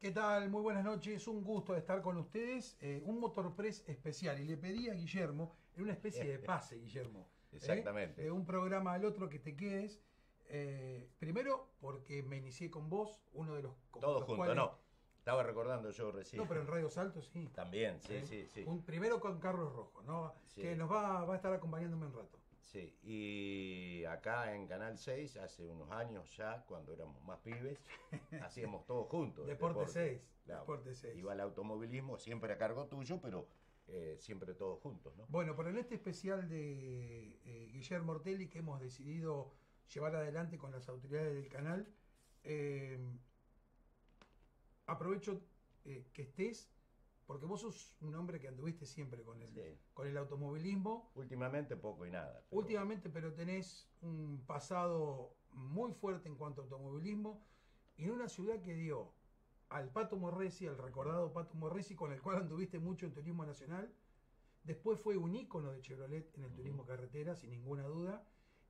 ¿Qué tal? Muy buenas noches, un gusto estar con ustedes. Eh, un Motorpress especial y le pedí a Guillermo, en una especie de pase, Guillermo. ¿eh? Exactamente. De un programa al otro que te quedes. Eh, primero, porque me inicié con vos, uno de los. Todos juntos, no. Estaba recordando yo recién. No, pero en Radio Salto sí. También, sí, ¿Eh? sí, sí. Un- primero con Carlos Rojo, ¿no? Sí. Que nos va, va a estar acompañándome un rato. Sí, y acá en Canal 6, hace unos años ya, cuando éramos más pibes, hacíamos todos juntos. el Deporte 6, Claro. Deporte 6. Iba al automovilismo, siempre a cargo tuyo, pero eh, siempre todos juntos, ¿no? Bueno, pero en este especial de eh, Guillermo Ortelli que hemos decidido llevar adelante con las autoridades del canal, eh, aprovecho eh, que estés, porque vos sos un hombre que anduviste siempre con el, Sí. con el automovilismo, Últimamente poco y nada. pero- últimamente, pero tenés un pasado muy fuerte en cuanto a automovilismo, y en una ciudad que dio al Pato Morresi, al recordado Pato Morresi, con el cual anduviste mucho en turismo nacional. Después fue un ícono de Chevrolet en el turismo carretera, sin ninguna duda,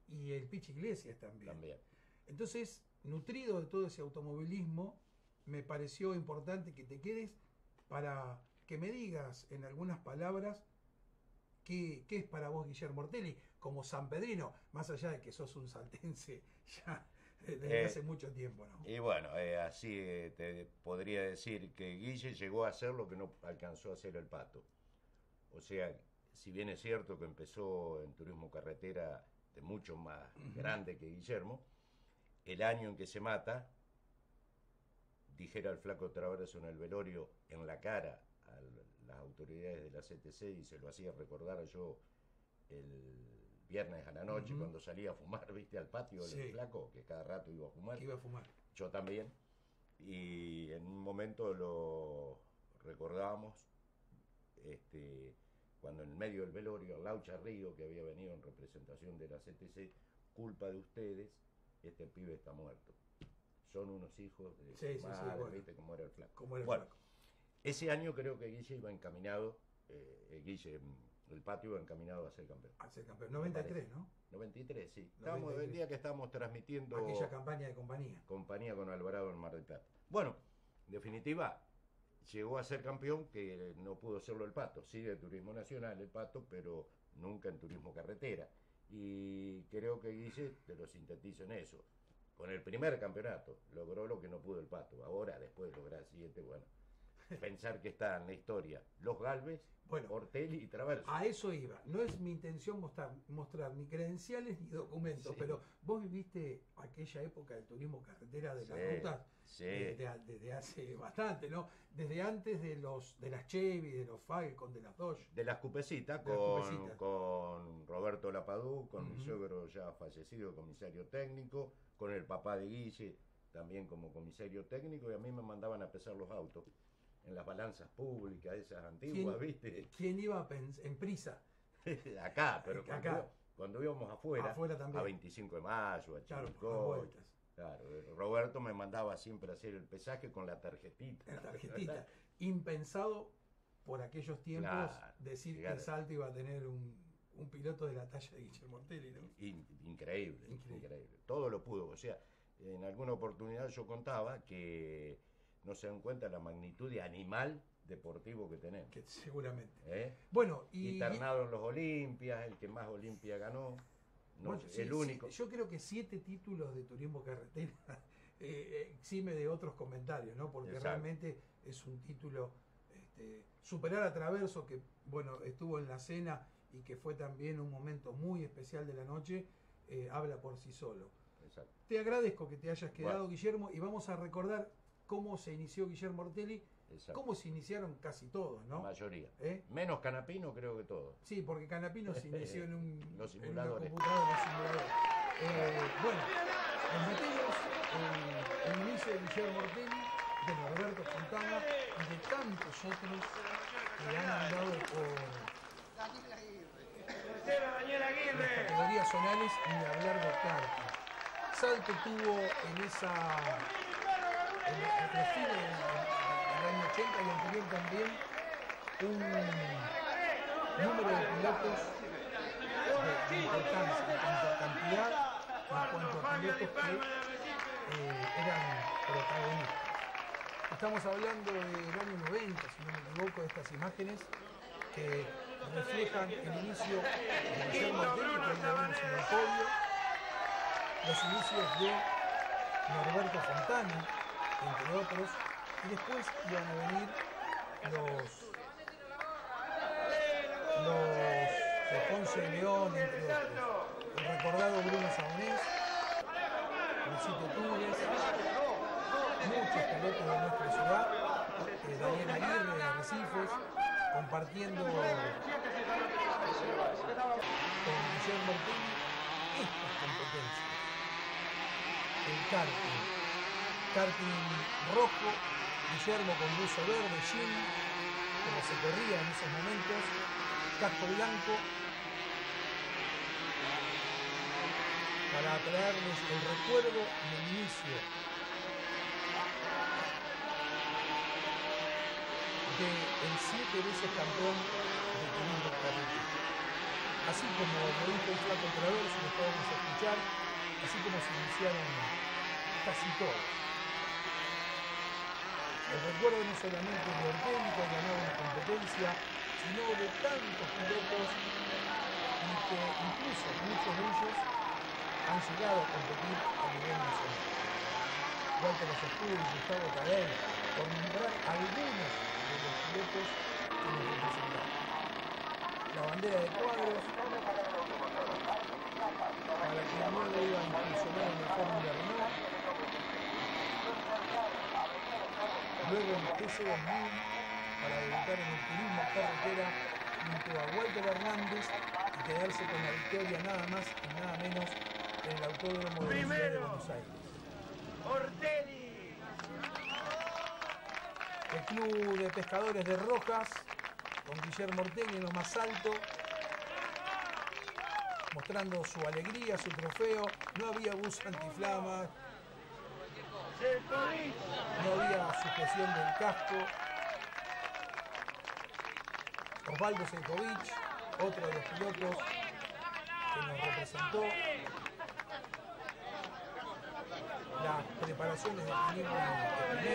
y el Pichi Iglesias también. También. Entonces, nutrido de todo ese automovilismo, me pareció importante que te quedes para que me digas en algunas palabras qué, qué es para vos Guillermo Ortelli como sanpedrino, más allá de que sos un saltense ya desde Eh, hace mucho tiempo, ¿no? Y bueno, eh, así eh, te podría decir que Guille llegó a hacer lo que no alcanzó a hacer el Pato. O sea, si bien es cierto que empezó en turismo carretera de mucho más grande que Guillermo, el año en que se mata, dijera el flaco Traverso en el velorio en la cara a las autoridades de la CTC y se lo hacía recordar yo el viernes a la noche cuando salía a fumar, viste, al patio Sí. del flaco, que cada rato iba a fumar Que iba a fumar. yo también, y en un momento lo recordábamos, este, cuando en medio del velorio, Laucha Río, que había venido en representación de la CTC, culpa de ustedes, este pibe está muerto. Son unos hijos de Sí, su sí, sí, madre, bueno. viste cómo era el flaco. Como era el bueno, flaco. Ese año creo que Guille iba encaminado, eh, eh, Guille, mm, el patio iba encaminado a ser campeón. A ser campeón. 93, ¿no? 93, sí. Estábamos, 93. el día que estábamos transmitiendo Aquella campaña de compañía. compañía con Alvarado en Mar del Plata. Bueno, en definitiva, llegó a ser campeón, que no pudo serlo el Pato, sí de Turismo Nacional el Pato, pero nunca en Turismo Carretera. Y creo que Guille, te lo sintetizo en eso, con el primer campeonato logró lo que no pudo el Pato. Ahora, después de lograr el siguiente, bueno, pensar que está en la historia los Galvez, Bueno. Ortelli y Traverso. A eso iba. No es mi intención mostrar, mostrar ni credenciales ni documentos, Sí. pero vos viviste aquella época del turismo carretera de las Sí, rutas sí. eh, de- desde hace bastante, ¿no? Desde antes de los de las Chevy, de los Falcon, de las Dodge. De las cupecitas, las con, con Roberto Lapadú, con mi Ujú. suegro ya fallecido, comisario técnico, con el papá de Guille, también como comisario técnico, y a mí me mandaban a pesar los autos en las balanzas públicas, esas antiguas, ¿viste? quién iba en prisa? Acá, pero cuando, Acá. cuando íbamos afuera, Afuera también. a 25 de mayo, a Claro, vueltas. Claro, eh, Roberto me mandaba siempre a hacer el pesaje con la tarjetita. La tarjetita. Impensado por aquellos tiempos Claro, decir que el Salto iba a tener un, un piloto de la talla de Guillermo Ortelli, ¿no? In- increíble, Increíble. increíble, Todo lo pudo. O sea, en alguna oportunidad yo contaba que no se dan cuenta la magnitud de animal deportivo que tenemos. Que seguramente. ¿eh? Bueno, y. Internado en los Olimpias, el que más Olimpia ganó, no, Bueno, sí, el sí, único. yo creo que siete títulos de turismo carretera eh, exime de otros comentarios, ¿no? Porque Exacto. realmente es un título este, superar a Traverso, que bueno, estuvo en la cena y que fue también un momento muy especial de la noche, eh, habla por sí solo. Exacto. Te agradezco que te hayas quedado, Bueno. Guillermo, y vamos a recordar cómo se inició Guillermo Ortelli, Exacto. cómo se iniciaron casi todos, La ¿no? mayoría. ¿Eh? Menos Canapino, creo que todo. Sí, porque Canapino se inició en un Los en una simuladores. computadora, simulador. Eh, bueno, nos metemos en el inicio de Guillermo Ortelli, de Norberto Fontana y de tantos otros que han andado por las categorías zonales y de hablar de carta. Salto tuvo en esa en del del año 80 y anterior también un número de pilotos de, importancia en cuanto a cantidad, en cuanto a pilotos que eran protagonistas. Estamos hablando del año 90, si no me equivoco, de estas imágenes que reflejan el inicio de Guillermo en podio, los inicios de Norberto Fontana, entre otros, y después iban a venir los, los Ponce de León. El recordado Bruno Saunés, Luisito Túnez, muchos pilotos de nuestra ciudad, eh, Daniel Aguirre de Arrecifes, compartiendo con Guillermo Martínez estas competencias. El karting, karting rojo, Guillermo con buzo verde, jean, como se corría en esos momentos, casco blanco, para traerles el recuerdo y el inicio del siete veces campeón de turismo carretera. Así como lo dijo el flaco Traverso, lo podemos escuchar, así como se iniciaron casi todos. El recuerdo no solamente de Ortega, que ganaba una competencia, sino de tantos pilotos y que incluso muchos de ellos han llegado a competir a nivel nacional. Walter y Gustavo Cadell, por nombrar algunos de los pilotos que nos representaron. La bandera de cuadros, para que no lo iba a incursionar en la Fórmula Renault. Luego en TC2000, para debutar en el turismo carretera junto a Walter Hernández y quedarse con la victoria nada más y nada menos en el Autódromo de la de Buenos Aires. Ortelli. El Club de Pescadores de Rojas, con Guillermo Ortegui en lo más alto, mostrando su alegría, su trofeo. No había bus antiflamas. No había sujeción del casco. Osvaldo Senkovic, otro de los pilotos que nos representó. Las preparaciones de turismo de.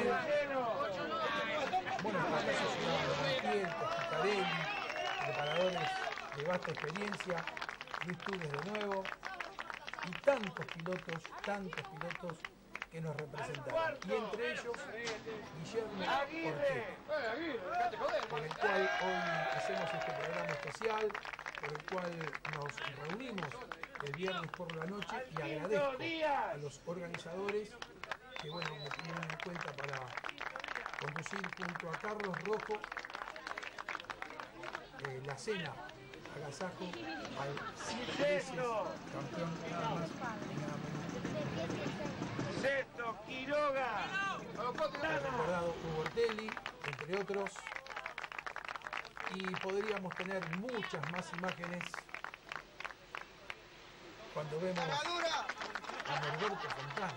Bueno, en este caso llegaban Montiel, Tosquitarelli, preparadores de vasta experiencia, Luis de nuevo, y tantos pilotos, tantos pilotos que nos representaron. Y entre ellos, Guillermo Ortega, con el cual hoy hacemos este programa especial, por el cual nos reunimos el viernes por la noche y agradezco a los organizadores que bueno, me tuvieron en cuenta para conducir junto a Carlos Rojo eh, la cena agasajo al siete veces campeón nada más Quiroga. el recordado Hugo Ortelli, entre otros. Y podríamos tener muchas más imágenes cuando vemos a Norberto Fontana,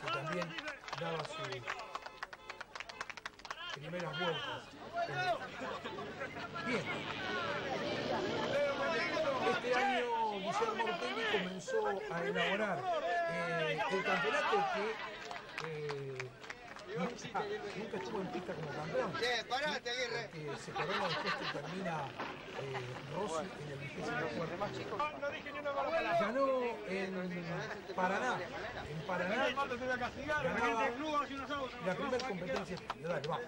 que también daba sus primeras vueltas. Bien. Este año Guillermo Ortelli comenzó a elaborar eh, el campeonato que eh, nunca, nunca estuvo en pista como campeón. Parate, se corona después que termina eh, Rossi en el vigésimo cuarto. No dije ni una mala palabra. Ganó en Paraná. En Paraná. Ganaba la primera competencia. Dale, vamos.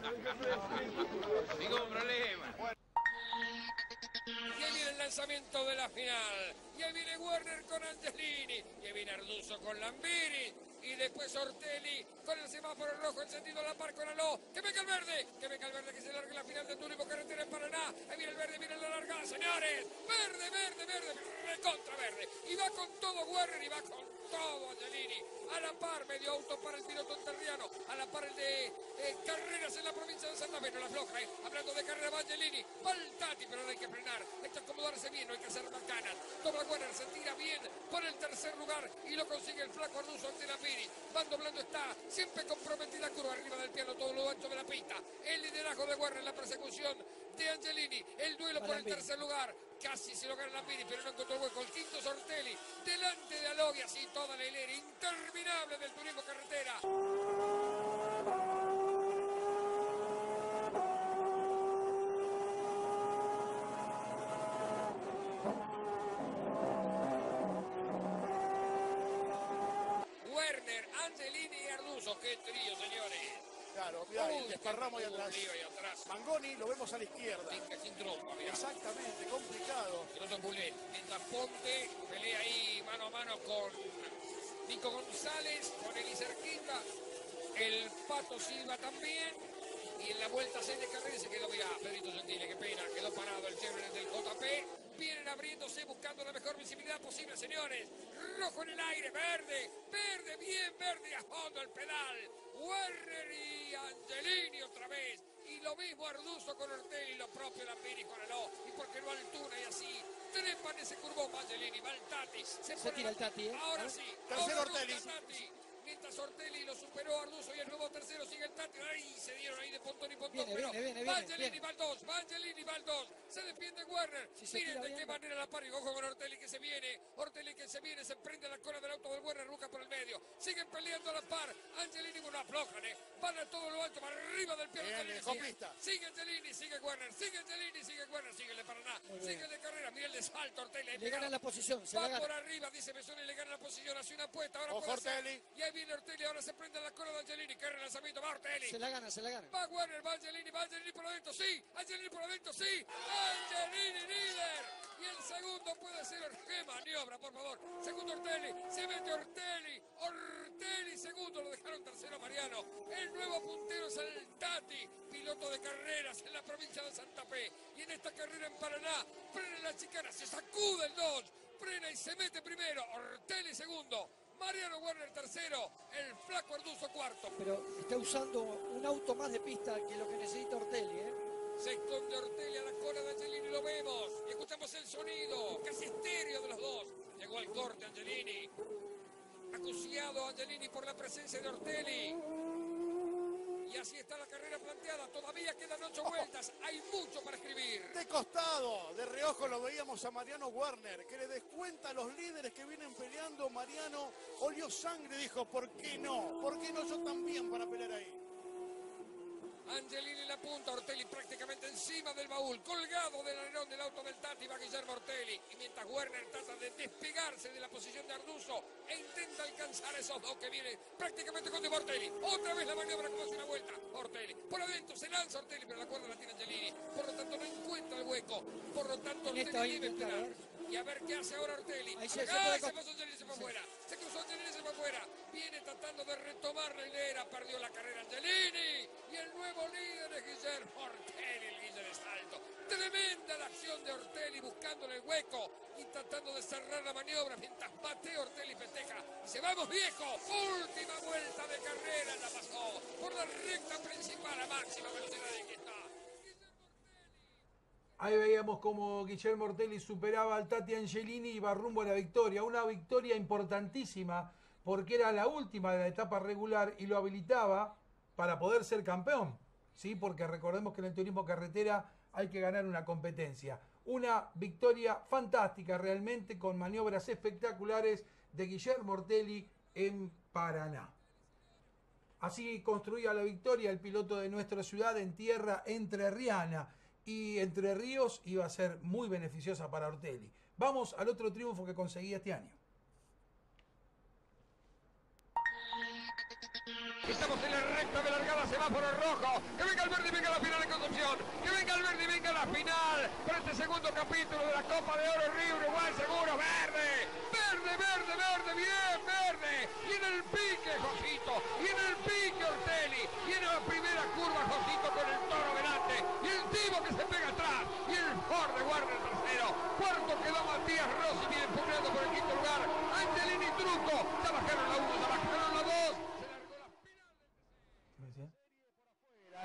Ningún problema. Y ahí viene el lanzamiento de la final. Y ahí viene Werner con Angelini. Y ahí viene Arduzo con Lambiri. Y después Ortelli con el semáforo rojo encendido a la par con Aló. ¡Que venga el verde! ¡Que venga el verde que se largue la final del turismo carretera en Paraná! Ahí viene el verde, viene la largada, señores. Verde, verde, verde, recontra verde. Y va con todo Werner y va con todo Angelini. A la par, medio auto para el piloto enterriano. A la par el de eh, carreras en la provincia de Santa Fe. No la afloja, eh. Hablando de carrera Angelini. Va el Tati, pero no hay que frenar. Hay que acomodarse bien, no hay que hacer macanas. Toma Werner, se tira bien por el tercer lugar y lo consigue el flaco ruso ante la Piri. Van doblando está, siempre comprometida curva arriba del piano, todo lo ancho de la pista. El liderazgo de Werner, la persecución de Angelini. El duelo por el tercer lugar. Casi se lo gana la Piri, pero no encontró hueco. El quinto Sortelli, delante de Alogui, así toda la hilera interminable del turismo carretera. El desparramo ahí atrás. Mangoni lo vemos a la izquierda. Sin trompa. Exactamente, complicado. El otro Bulet. Mientras Ponte pelea ahí mano a mano con Nico González, con Eli Cerquita. El Pato Silva también. Y en la vuelta 6 de carrera se quedó, mirá, Pedrito Gentile, qué pena, quedó parado el Chevrolet del JP. Vienen abriéndose, buscando la mejor visibilidad posible, señores. Rojo en el aire, verde, verde, bien verde a fondo el pedal. Werner y Angelini otra vez. Y lo mismo Arduzo con Ortelli, lo propio Lambini con Aló. Y porque no Altuna y así. Trepan ese curvón Angelini, va el Tati. Se, pone tira el Tati, ¿eh? Ahora ¿Eh? sí. Tercero ahora Ortelli. Tati. Mientras Ortelli lo superó Arduzo y el nuevo tercero sigue el Tati. Ay, se dieron ahí de pontón y pontón. Viene, pero viene, viene, va viene, Angelini, viene. va el dos, va Angelini, va el dos. Se defiende Werner. Si se Miren de bien, qué manera la par y ojo con Ortelli que se viene. Ortelli que se viene, se prende la cola del auto del Werner, busca por el medio. Siguen peleando a la par. Angelini bueno, aflojan, eh. Van a todo lo alto, para arriba del pie. Bien, Angelini sigue. Angelini, sigue Werner, sigue Angelini, sigue Werner, sigue el de Paraná, sigue el de carrera, mira el de salto, Ortelli. Le pegado. gana la posición, se Va gana. por arriba, dice Mesone, le gana la posición, hace una apuesta, ahora Ojo, puede hacer. Ortelli. Y ahí viene Ortelli, ahora se prende la cola de Angelini, que el lanzamiento, va Ortelli. Se la gana, se la gana. Va Werner, va Angelini, va Angelini por adentro, sí, Angelini por adentro, sí, Angelini líder. Y el segundo puede ser qué maniobra, por favor. Segundo Ortelli, se mete Ortelli, Ortelli segundo, lo dejaron tercero Mariano. El nuevo puntero es el Tati, piloto de carreras en la provincia de Santa Fe. Y en esta carrera en Paraná, frena la chicana, se sacude el Dodge, frena y se mete primero, Ortelli segundo. Mariano Werner tercero, el flaco Arduzo cuarto. Pero está usando un auto más de pista que lo que necesita Ortelli, ¿eh? Se esconde Ortelli a la cola de Angelini, lo vemos. Y escuchamos el sonido, casi estéreo de los dos. Llegó al corte Angelini. Acuciado Angelini por la presencia de Ortelli. Y así está la carrera planteada. Todavía quedan ocho vueltas. Hay mucho para escribir. De costado, de reojo lo veíamos a Mariano Werner, que le descuenta a los líderes que vienen peleando. Mariano olió sangre, dijo, ¿por qué no? ¿Por qué no yo también para pelear ahí? Angelini en la punta, Ortelli prácticamente encima del baúl, colgado del alerón del auto del Tati, va Guillermo Ortelli. Y mientras Werner trata de despegarse de la posición de Arduzo e intenta alcanzar a esos dos que vienen prácticamente con Ortelli. Otra vez la maniobra como hace una vuelta. Ortelli, por adentro se lanza Ortelli, pero la cuerda la tiene Angelini. Por lo tanto no encuentra el hueco. Por lo tanto Ortelli debe esperar. Y a ver qué hace ahora Ortelli. Ahí se- ¡Ay, se se se fue afuera! Se cruzó Angelini, se fue afuera. Viene tratando de retomar la hilera. Perdió la carrera Angelini. Y el nuevo líder es Guillermo Ortelli, el Guille de salto. Tremenda la acción de Ortelli buscándole el hueco y tratando de cerrar la maniobra mientras bate Ortelli festeja. Dice, vamos viejo, última vuelta de carrera la pasó por la recta principal a máxima velocidad de está. Ahí veíamos como Guillermo Ortelli superaba al Tati Angelini y iba rumbo a la victoria. Una victoria importantísima porque era la última de la etapa regular y lo habilitaba para poder ser campeón. ¿sí? Porque recordemos que en el turismo carretera hay que ganar una competencia. Una victoria fantástica realmente con maniobras espectaculares de Guillermo Ortelli en Paraná. Así construía la victoria el piloto de nuestra ciudad en tierra entrerriana y Entre Ríos iba a ser muy beneficiosa para Ortelli. Vamos al otro triunfo que conseguía este año. Estamos en la recta de largada, semáforo rojo. Que venga el verde y venga la final de Concepción. Que venga el verde y venga la final. Para este segundo capítulo de la Copa de Oro Río Uruguay Seguro. Verde, verde, verde, verde, bien, verde. Y en el pique, Josito. Y en el pique, Ortelli. Y en la primera curva, Josito con el toro delante. Y el Timo que se pega atrás. Y el Ford de Warner tercero. Cuarto quedó Matías Rossi, bien pugnando por el quinto lugar. Angelini Truco. Ya bajaron la 1, ya bajaron la 2.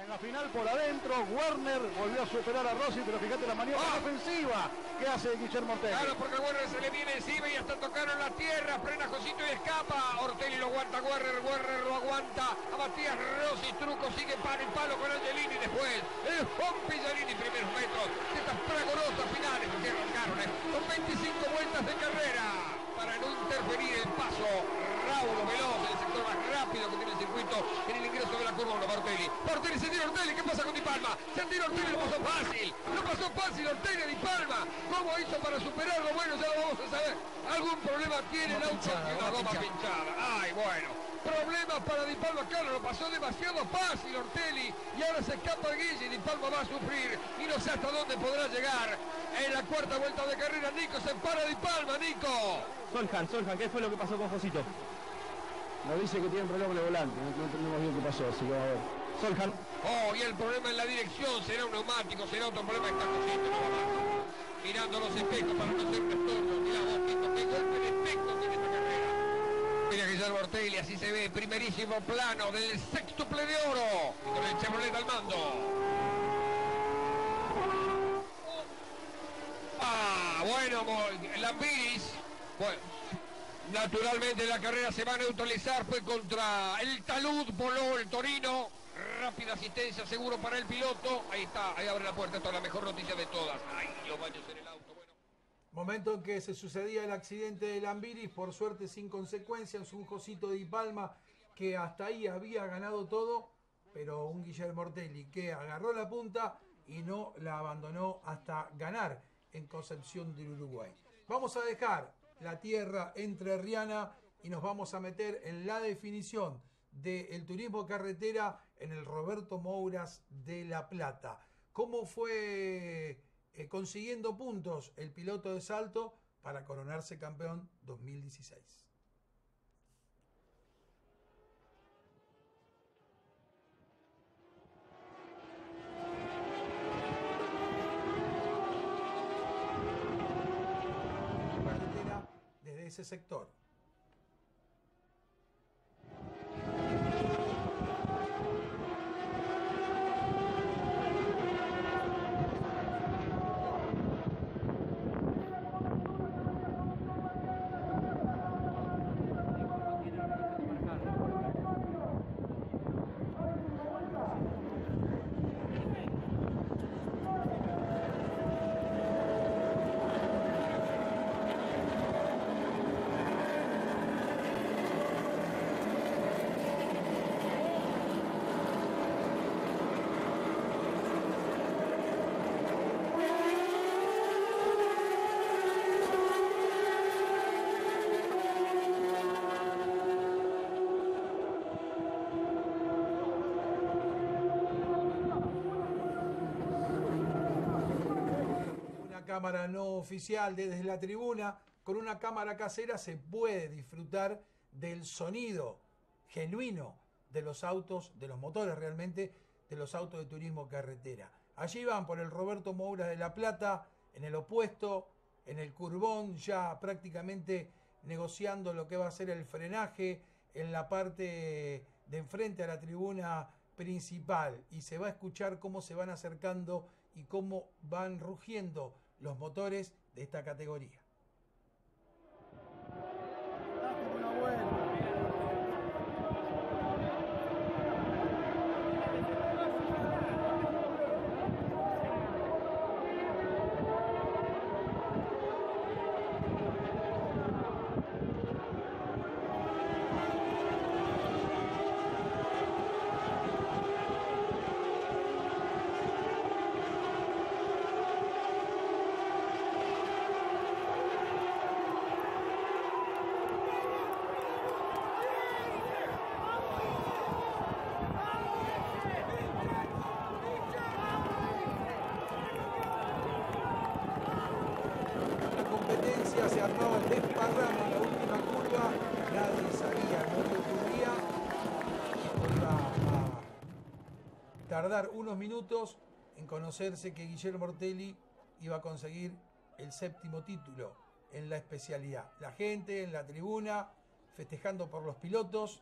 En la final por adentro, Werner volvió a superar a Rossi, pero fíjate la maniobra Ah. ofensiva que hace Guillermo Ortelli. Claro, porque Werner se le viene encima y hasta tocaron la tierra, frena Josito y escapa. Ortelli lo aguanta Werner, Werner lo aguanta. A Matías Rossi, Truco sigue palo y palo con Angelini después. El Pompi Angelini, primeros metros de estas fragorosas finales que arrancaron, ¿eh? Con 25 vueltas de carrera para no interferir el paso raudo, veloz, el sector más rápido que tiene el circuito en el curva 1 Ortelli. Ortelli se tira Ortelli, ¿qué pasa con Di Palma? Se tira Ortelli, lo pasó fácil. Lo pasó fácil Ortelli a Di Palma. ¿Cómo hizo para superarlo? Bueno, ya lo vamos a saber. Algún problema tiene el auto y una goma pinchada. Ay, bueno. problemas para Di Palma. Claro, lo pasó demasiado fácil Ortelli. Y ahora se escapa el Guille. Di Palma va a sufrir. Y no sé hasta dónde podrá llegar. En la cuarta vuelta de carrera, Nico se para Di Palma, Nico. Soljan, Soljan, ¿qué fue lo que pasó con Josito? Nos dice que tiene un problema en el volante, no, no bien qué pasó, así que vamos a ver. Soljan, Oh, y el problema en la dirección. Será un neumático, será otro problema. Está Josito, no va. Mirando los espejos para no ser trastorno. Mirá vos, Tito, golpe esta Guillermo Ortelli, así se ve, primerísimo plano del sextuple de oro. Y con el Chevrolet al mando. Ah, bueno, Lambiris. Bueno, naturalmente la carrera se va a neutralizar. Fue contra el talud, voló el Torino. Rápida asistencia, seguro para el piloto. Ahí está, ahí abre la puerta. Es la mejor noticia de todas. Ay, los baños en el auto. Momento en que se sucedía el accidente de Lambiris, por suerte sin consecuencias, un Josito Di Palma que hasta ahí había ganado todo, pero un Guillermo Ortelli que agarró la punta y no la abandonó hasta ganar en Concepción del Uruguay. Vamos a dejar la tierra entre Riana y nos vamos a meter en la definición del turismo carretera en el Roberto Mouras de La Plata. ¿Cómo fue eh, consiguiendo puntos el piloto de salto para coronarse campeón 2016? Carretera desde ese sector. una cámara no oficial desde la tribuna, con una cámara casera se puede disfrutar del sonido genuino de los autos, de los motores realmente, de los autos de turismo carretera. Allí van por el Roberto Moura de La Plata, en el opuesto, en el Curbón, ya prácticamente negociando lo que va a ser el frenaje en la parte de enfrente a la tribuna principal y se va a escuchar cómo se van acercando y cómo van rugiendo los motores de esta categoría. La competencia se armaba el desparramo en la última curva, nadie sabía lo que ocurría. Iba a tardar unos minutos en conocerse que Guillermo Ortelli iba a conseguir el séptimo título en la especialidad. La gente en la tribuna festejando por los pilotos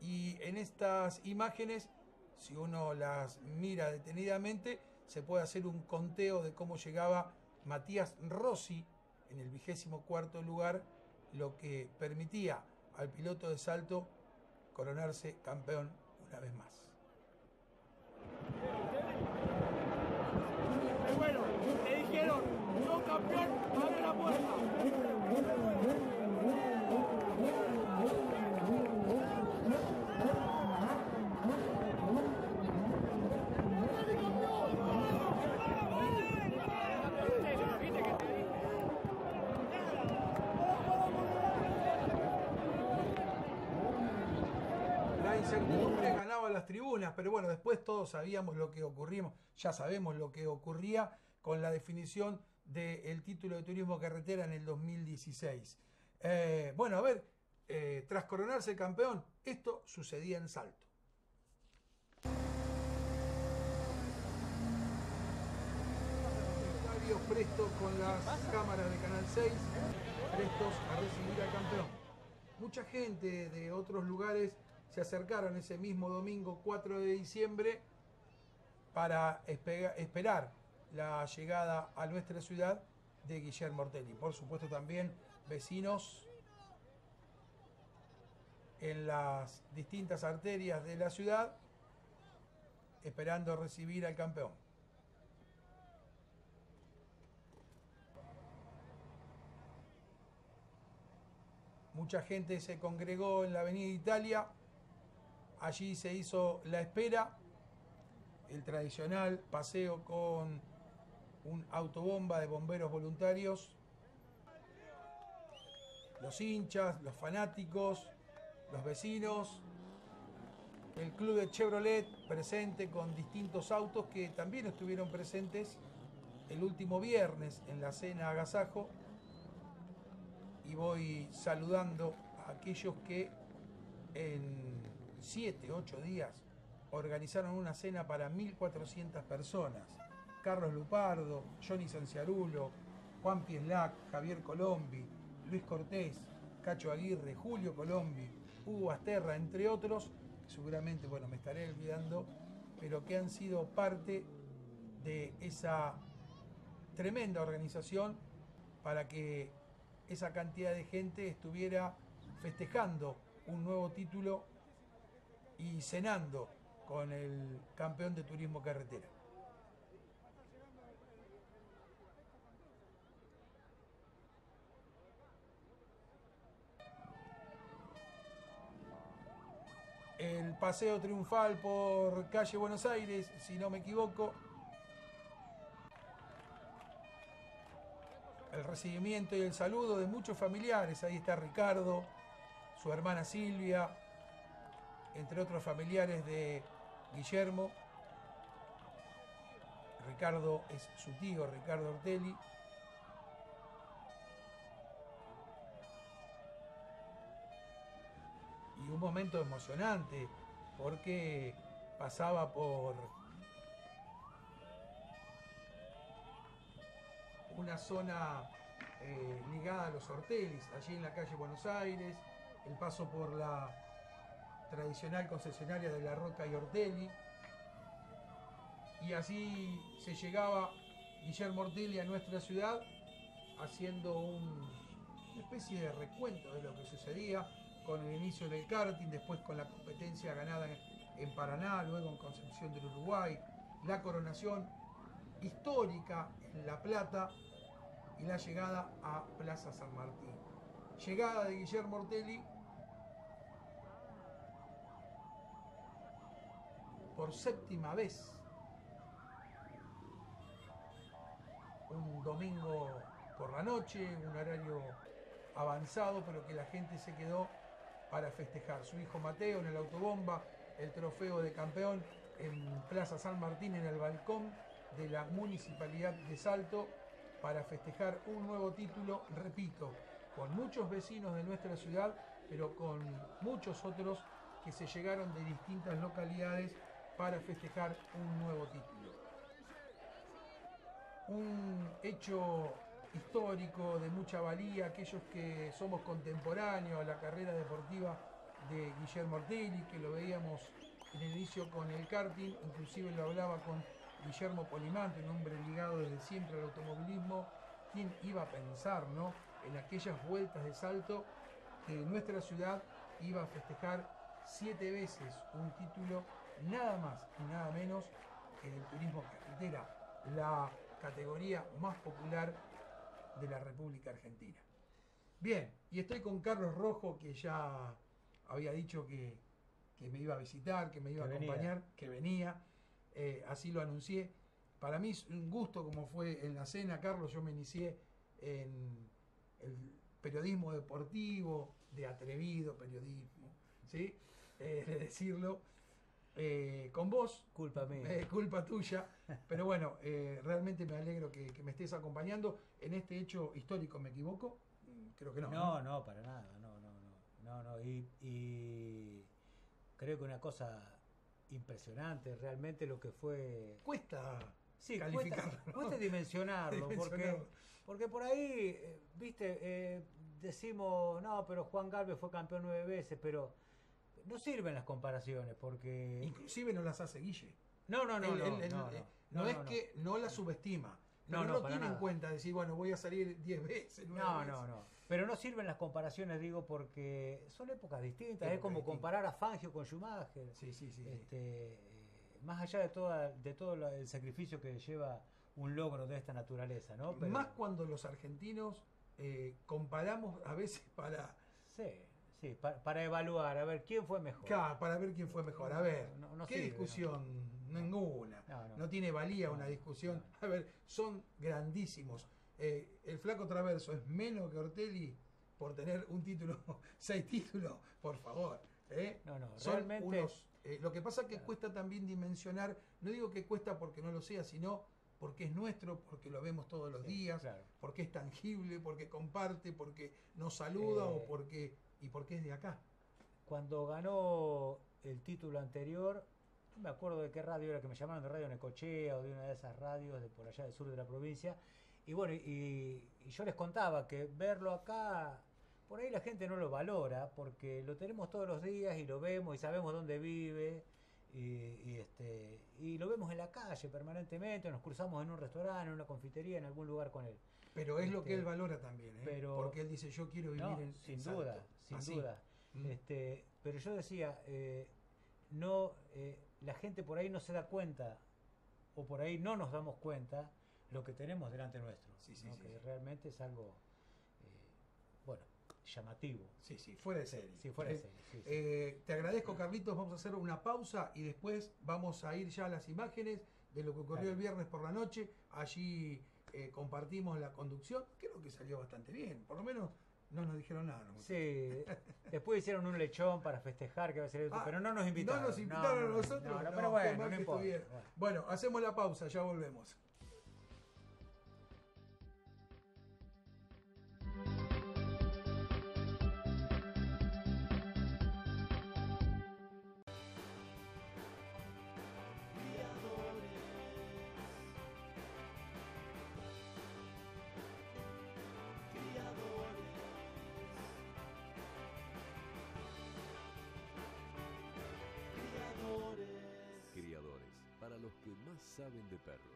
y en estas imágenes, si uno las mira detenidamente, se puede hacer un conteo de cómo llegaba Matías Rossi en el vigésimo cuarto lugar, lo que permitía al piloto de salto coronarse campeón una vez más. Incertidumbre ganaba las tribunas, pero bueno, después todos sabíamos lo que ocurría, ya sabemos lo que ocurría con la definición del título de turismo carretera en el 2016. Eh, bueno, a ver, eh, tras coronarse campeón, esto sucedía en Salto. Presto con las cámaras de Canal 6, prestos a recibir al campeón. Mucha gente de otros lugares se acercaron ese mismo domingo 4 de diciembre para esperar la llegada a nuestra ciudad de Guillermo Ortelli. Por supuesto también vecinos en las distintas arterias de la ciudad esperando recibir al campeón. Mucha gente se congregó en la Avenida Italia, allí se hizo la espera, el tradicional paseo con un autobomba de bomberos voluntarios, los hinchas, los fanáticos, los vecinos, el club de Chevrolet presente con distintos autos que también estuvieron presentes el último viernes en la cena Agasajo. Y voy saludando a aquellos que en 7, 8 días organizaron una cena para 1.400 personas. Carlos Lupardo, Johnny Sanciarulo, Juan Pieslac, Javier Colombi, Luis Cortés, Cacho Aguirre, Julio Colombi, Hugo Asterra, entre otros, que seguramente, bueno, me estaré olvidando, pero que han sido parte de esa tremenda organización para que esa cantidad de gente estuviera festejando un nuevo título y cenando con el campeón de turismo carretera. El paseo triunfal por calle Buenos Aires, si no me equivoco. El recibimiento y el saludo de muchos familiares. Ahí está Ricardo, su hermana Silvia, entre otros familiares de Guillermo. Ricardo es su tío, Ricardo Ortelli. Un momento emocionante porque pasaba por una zona eh, ligada a los Hortelis, allí en la calle Buenos Aires, el paso por la tradicional concesionaria de La Roca y Ortelli, y así se llegaba Guillermo Ortelli a nuestra ciudad haciendo una especie de recuento de lo que sucedía, con el inicio del karting, después con la competencia ganada en Paraná, luego en Concepción del Uruguay, la coronación histórica en La Plata y la llegada a Plaza San Martín. Llegada de Guillermo Ortelli por séptima vez. Un domingo por la noche, un horario avanzado, pero que la gente se quedó para festejar. Su hijo Mateo en el autobomba, el trofeo de campeón en Plaza San Martín en el balcón de la Municipalidad de Salto para festejar un nuevo título, repito, con muchos vecinos de nuestra ciudad, pero con muchos otros que se llegaron de distintas localidades para festejar un nuevo título. Un hecho histórico, de mucha valía, aquellos que somos contemporáneos a la carrera deportiva de Guillermo Ortelli, que lo veíamos en el inicio con el karting, inclusive lo hablaba con Guillermo Polimante, un hombre ligado desde siempre al automovilismo, quien iba a pensar ¿no? en aquellas vueltas de salto que nuestra ciudad iba a festejar siete veces un título, nada más y nada menos que del turismo carretera, la categoría más popular de la República Argentina. Bien, y estoy con Carlos Rojo, que ya había dicho que, me iba a visitar, que me iba a acompañar, que venía, eh, así lo anuncié. Para mí es un gusto como fue en la cena, Carlos, yo me inicié en el periodismo deportivo, de atrevido periodismo, ¿sí? eh, de decirlo eh, con vos. Culpa mía. Eh, culpa tuya. Pero bueno, eh, realmente me alegro que, que me estés acompañando en este hecho histórico. ¿Me equivoco? Mm, Creo que no. No, no, para nada, no, no, no, no, no. Y, y creo que una cosa impresionante, realmente lo que fue. Cuesta Sí, calificarlo. cuesta, cuesta dimensionarlo, porque, Dimensionarlo. porque por ahí, eh, viste, eh, decimos, no, pero Juan Galvez fue campeón nueve veces, pero no sirven las comparaciones, porque... Inclusive no las hace Guille. No, no, no, Él- no, él- él- no, eh, no, no no, es que no la subestima. No, pero no, no, para tiene en cuenta decir, bueno, voy a salir 10 veces. No, veces. no, no. Pero no sirven las comparaciones, digo, porque son épocas distintas. es como distintas. comparar a Fangio con Schumacher. Sí, sí, sí. Este, eh, más allá de, toda, de todo el sacrificio que lleva un logro de esta naturaleza, ¿no? Pero- Más cuando los argentinos eh, comparamos a veces para, Sí, sí, pa- para, evaluar, a ver quién fue mejor. Claro, para ver quién fue mejor. A ver, No, no ¿qué sirve, discusión? Ninguna. No, tiene valía una discusión. A ver, son grandísimos. Eh, el flaco Traverso es menos que Ortelli por tener un título, seis títulos, por favor. ¿eh? No, no, Son realmente- unos- eh, lo que pasa es que cuesta también dimensionar, no digo que cuesta porque no lo sea, sino porque es nuestro, porque lo vemos todos los Sí, días, claro. porque es tangible, porque comparte, porque nos saluda Eh, o porque y porque es de acá. Cuando ganó el título anterior, no me acuerdo de qué radio era que me llamaron de Radio Necochea o de una de esas radios de por allá del sur de la provincia. Y bueno, y yo les contaba que verlo acá, por ahí la gente no lo valora, porque lo tenemos todos los días y lo vemos y sabemos dónde vive. Y, y, este, y lo vemos en la calle permanentemente, nos cruzamos en un restaurante, en una confitería, en algún lugar con él. Pero es lo que Este, él valora también, ¿eh? pero- porque él dice yo quiero vivir No, en sin en Salto". duda, sin Así. duda. Mm. Este, pero yo decía, eh, no, eh, la gente por ahí no se da cuenta, o por ahí no nos damos cuenta lo que tenemos delante nuestro. Sí, sí, ¿no? sí, que realmente es algo, llamativo. Sí, sí, fuera de serie. Sí, fuera de Eh, serie, sí, sí. eh, te agradezco, Carlitos. Vamos a hacer una pausa y después vamos a ir ya a las imágenes de lo que ocurrió el viernes por la noche. Allí eh, compartimos la conducción. Creo que salió bastante bien. Por lo menos no nos dijeron nada. ¿no? Sí, después hicieron un lechón para festejar que va a ser Ah, pero no nos invitaron. No nos invitaron no, a no, nosotros. no, no, No, pero bueno, no importa. Bueno, hacemos la pausa, ya volvemos. Que más saben de perros.